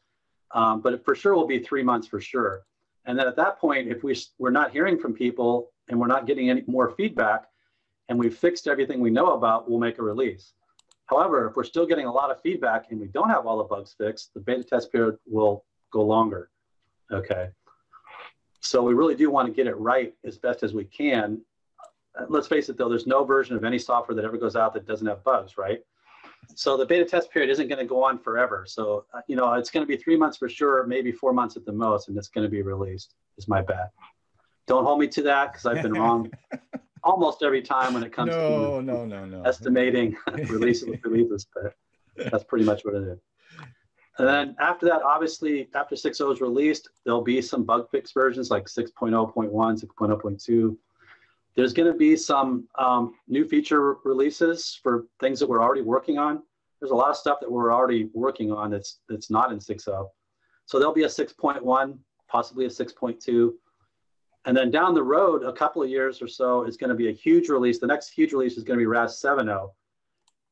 um, but for sure will be three months for sure. And then at that point, if we, we're not hearing from people and we're not getting any more feedback and we've fixed everything we know about, we'll make a release. However, if we're still getting a lot of feedback and we don't have all the bugs fixed, the beta test period will go longer. Okay. So we really do want to get it right as best as we can. Let's face it though, there's no version of any software that ever goes out that doesn't have bugs, right? So the beta test period isn't going to go on forever. So, uh, you know, it's going to be three months for sure, maybe four months at the most, and it's going to be released, is my bet. Don't hold me to that because I've been wrong almost every time when it comes no, to no, no, no. estimating release releases, but that's pretty much what it is. And then after that, obviously, after 6.0 is released, there'll be some bug fix versions like 6.0.1, 6.0.2. There's going to be some um, new feature releases for things that we're already working on. There's a lot of stuff that we're already working on that's that's not in 6.0. So there'll be a 6.1, possibly a 6.2. And then down the road, a couple of years or so, is going to be a huge release. The next huge release is going to be RAS 7.0.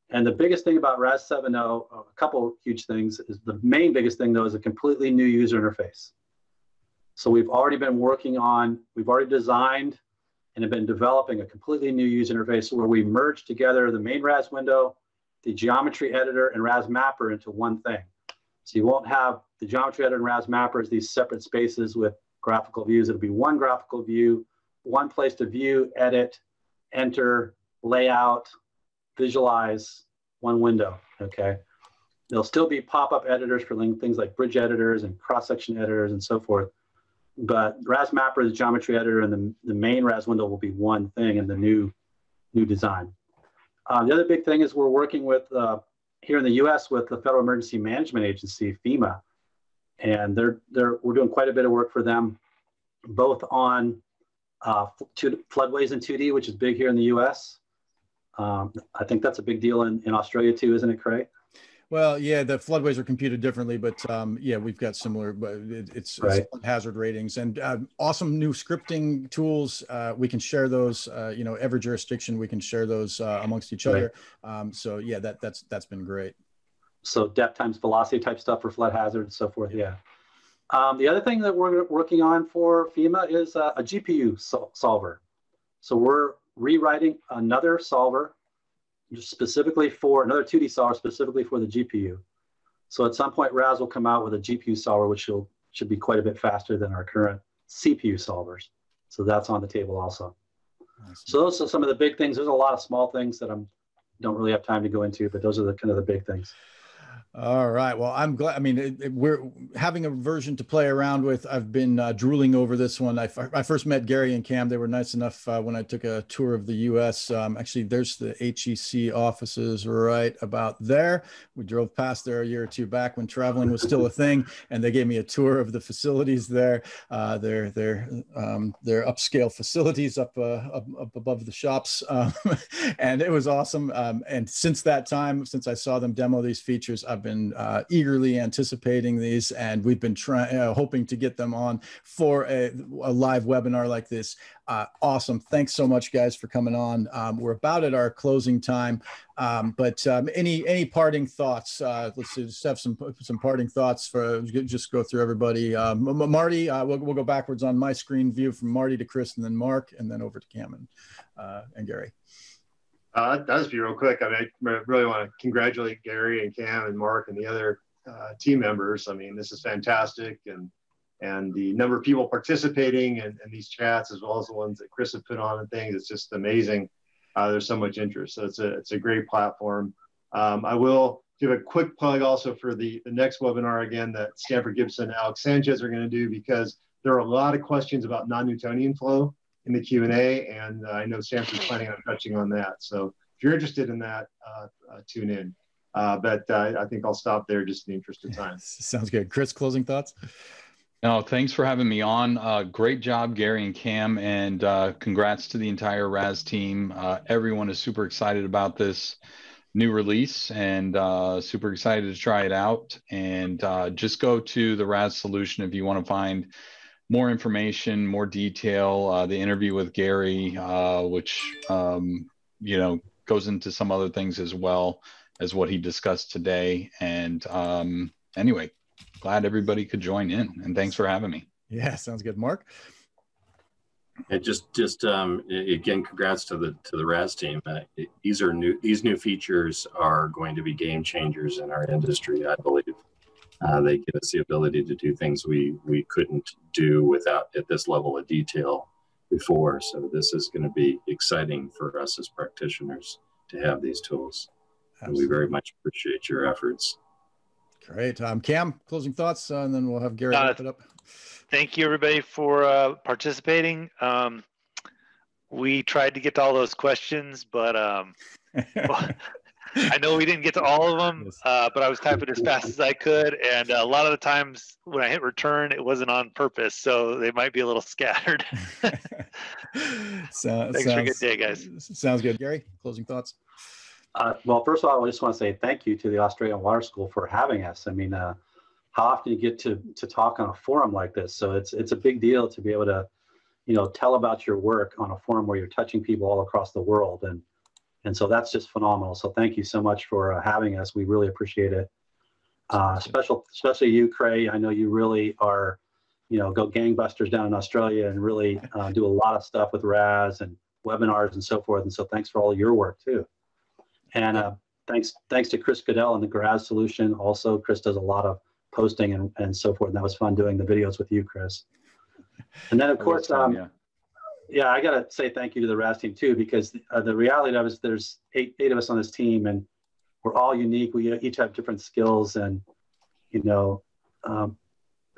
And the biggest thing about RAS 7.0, a couple huge things, is the main biggest thing though is a completely new user interface. So we've already been working on, we've already designed and have been developing a completely new user interface where we merge together the main RAS window, the geometry editor, and RAS mapper into one thing. So you won't have the geometry editor and RAS mapper as these separate spaces with graphical views. It'll be one graphical view, one place to view, edit, enter, layout, visualize one window, okay? There'll still be pop-up editors for things like bridge editors and cross-section editors and so forth. But RAS Mapper is geometry editor and the, the main RAS window will be one thing in the new, new design. Uh, the other big thing is we're working with, uh, here in the US with the Federal Emergency Management Agency, FEMA. And they're, they're, we're doing quite a bit of work for them, both on uh, floodways in 2D, which is big here in the US, um, I think that's a big deal in, in Australia too, isn't it, Craig? Well, yeah, the floodways are computed differently, but um, yeah, we've got similar, but it, it's, right. it's, hazard ratings and uh, awesome new scripting tools. Uh, we can share those, uh, you know, every jurisdiction, we can share those uh, amongst each right. other. Um, so yeah, that that's, that's been great. So depth times velocity type stuff for flood hazard and so forth. Yeah. Um, the other thing that we're working on for FEMA is uh, a GPU sol solver. So we're rewriting another solver specifically for another 2D solver specifically for the GPU. So at some point, RAS will come out with a GPU solver, which will, should be quite a bit faster than our current CPU solvers. So that's on the table also. So those are some of the big things. There's a lot of small things that I don't really have time to go into, but those are the kind of the big things. All right. Well, I'm glad. I mean, it, it, we're having a version to play around with. I've been uh, drooling over this one. I, first met Gary and Cam. They were nice enough uh, when I took a tour of the U.S. Um, actually, there's the HEC offices right about there. We drove past there a year or two back when traveling was still a thing, and they gave me a tour of the facilities there. Uh, their their um, their upscale facilities up, uh, up, up above the shops, um, and it was awesome. Um, and since that time, since I saw them demo these features, I've been uh, eagerly anticipating these, and we've been trying, uh, hoping to get them on for a, a live webinar like this. Uh, awesome! Thanks so much, guys, for coming on. Um, we're about at our closing time, um, but um, any any parting thoughts? Uh, let's just have some some parting thoughts for just go through everybody. Um, Marty, uh, we'll, we'll go backwards on my screen view from Marty to Chris, and then Mark, and then over to Cameron uh, and Gary. Uh, that does be real quick. I mean, I really want to congratulate Gary and Cam and Mark and the other uh, team members. I mean, this is fantastic, and and the number of people participating and, and these chats, as well as the ones that Chris has put on and things, it's just amazing. Uh, there's so much interest, so it's a it's a great platform. Um, I will give a quick plug also for the, the next webinar again that Stanford Gibson and Alex Sanchez are going to do because there are a lot of questions about non-Newtonian flow in the Q&A, and uh, I know Stanford's planning on touching on that. So if you're interested in that, uh, uh, tune in. Uh, but uh, I think I'll stop there just in the interest of time. Sounds good. Chris, closing thoughts? No, thanks for having me on. Uh, great job, Gary and Cam, and uh, congrats to the entire RAS team. Uh, everyone is super excited about this new release and uh, super excited to try it out. And uh, just go to the RAS solution if you want to find more information, more detail. Uh, the interview with Gary, uh, which um, you know goes into some other things as well as what he discussed today. And um, anyway, glad everybody could join in, and thanks for having me. Yeah, sounds good, Mark. And just, just um, again, congrats to the to the RAS team. Uh, these are new. These new features are going to be game changers in our industry, I believe. Uh, they give us the ability to do things we, we couldn't do without at this level of detail before. So this is going to be exciting for us as practitioners to have these tools. Absolutely. And we very much appreciate your efforts. Great. Um, Cam, closing thoughts, uh, and then we'll have Gary uh, wrap it up. Thank you, everybody, for uh, participating. Um, we tried to get to all those questions, but um, I know we didn't get to all of them, uh, but I was typing as fast as I could, and a lot of the times when I hit return, it wasn't on purpose, so they might be a little scattered. So- Thanks for a good day, guys. Sounds good. Gary, closing thoughts? Uh, well, first of all, I just want to say thank you to the Australian Water School for having us. I mean, uh, how often you get to to talk on a forum like this? So it's it's a big deal to be able to, you know, tell about your work on a forum where you're touching people all across the world, and and so that's just phenomenal. So thank you so much for uh, having us. We really appreciate it. Uh, special, especially you, Krey. I know you really are, you know, go gangbusters down in Australia and really uh, do a lot of stuff with RAS and webinars and so forth. And so thanks for all your work too. And uh, thanks, thanks to Chris Goodell and the RAS Solution. Also, Chris does a lot of posting and, and so forth. And that was fun doing the videos with you, Chris. And then of course, um, yeah. Yeah, I gotta say thank you to the RAS team too, because uh, the reality of it is there's eight, eight of us on this team and we're all unique. We each have different skills and, you know, um,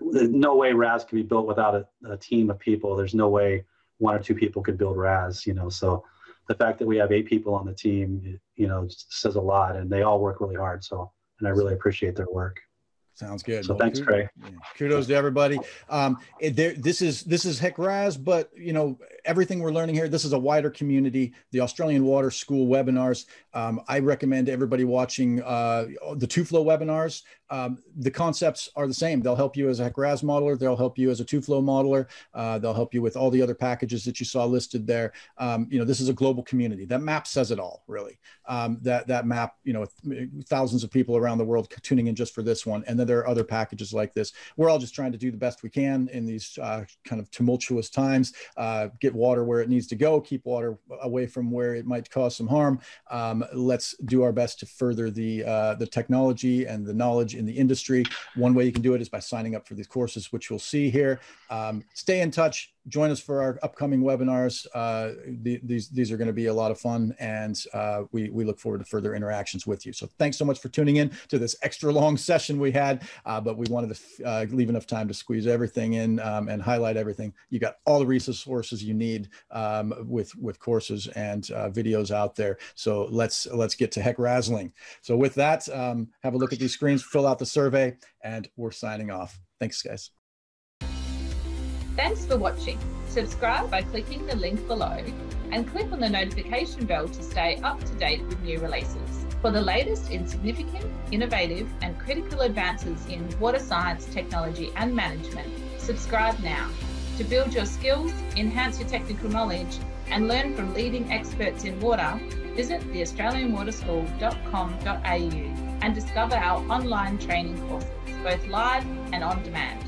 no way RAS can be built without a, a team of people. There's no way one or two people could build RAS, you know, so the fact that we have eight people on the team, you know, says a lot and they all work really hard. So, and I really appreciate their work. Sounds good. So thanks, kudos- yeah, Kudos to everybody. Um, it, there, this is this is HEC-RAS, but you know everything we're learning here. This is a wider community. The Australian Water School webinars. Um, I recommend everybody watching uh, the TUFLOW webinars. Um, the concepts are the same. They'll help you as a HEC-RAS modeler. They'll help you as a TUFLOW modeler. Uh, they'll help you with all the other packages that you saw listed there. Um, you know, this is a global community. That map says it all, really. Um, that that map, you know, thousands of people around the world tuning in just for this one, and then there are other packages like this. We're all just trying to do the best we can in these uh, kind of tumultuous times. Uh, get water where it needs to go. Keep water away from where it might cause some harm. Um, let's do our best to further the uh, the technology and the knowledge in the industry. One way you can do it is by signing up for these courses, which you'll see here. Um, stay in touch. Join us for our upcoming webinars. Uh, the, these these are going to be a lot of fun, and uh, we we look forward to further interactions with you. So thanks so much for tuning in to this extra long session we had, uh, but we wanted to uh, leave enough time to squeeze everything in um, and highlight everything. You got all the resources you need um, with with courses and uh, videos out there. So let's let's get to heck razzling. So with that, um, have a look at these screens, fill out the survey, and we're signing off. Thanks, guys. Thanks for watching. Subscribe by clicking the link below and click on the notification bell to stay up to date with new releases. For the latest in significant, innovative, and critical advances in water science, technology, and management, subscribe now. To build your skills, enhance your technical knowledge, and learn from leading experts in water, visit theaustralianwaterschool.com.au and discover our online training courses, both live and on demand.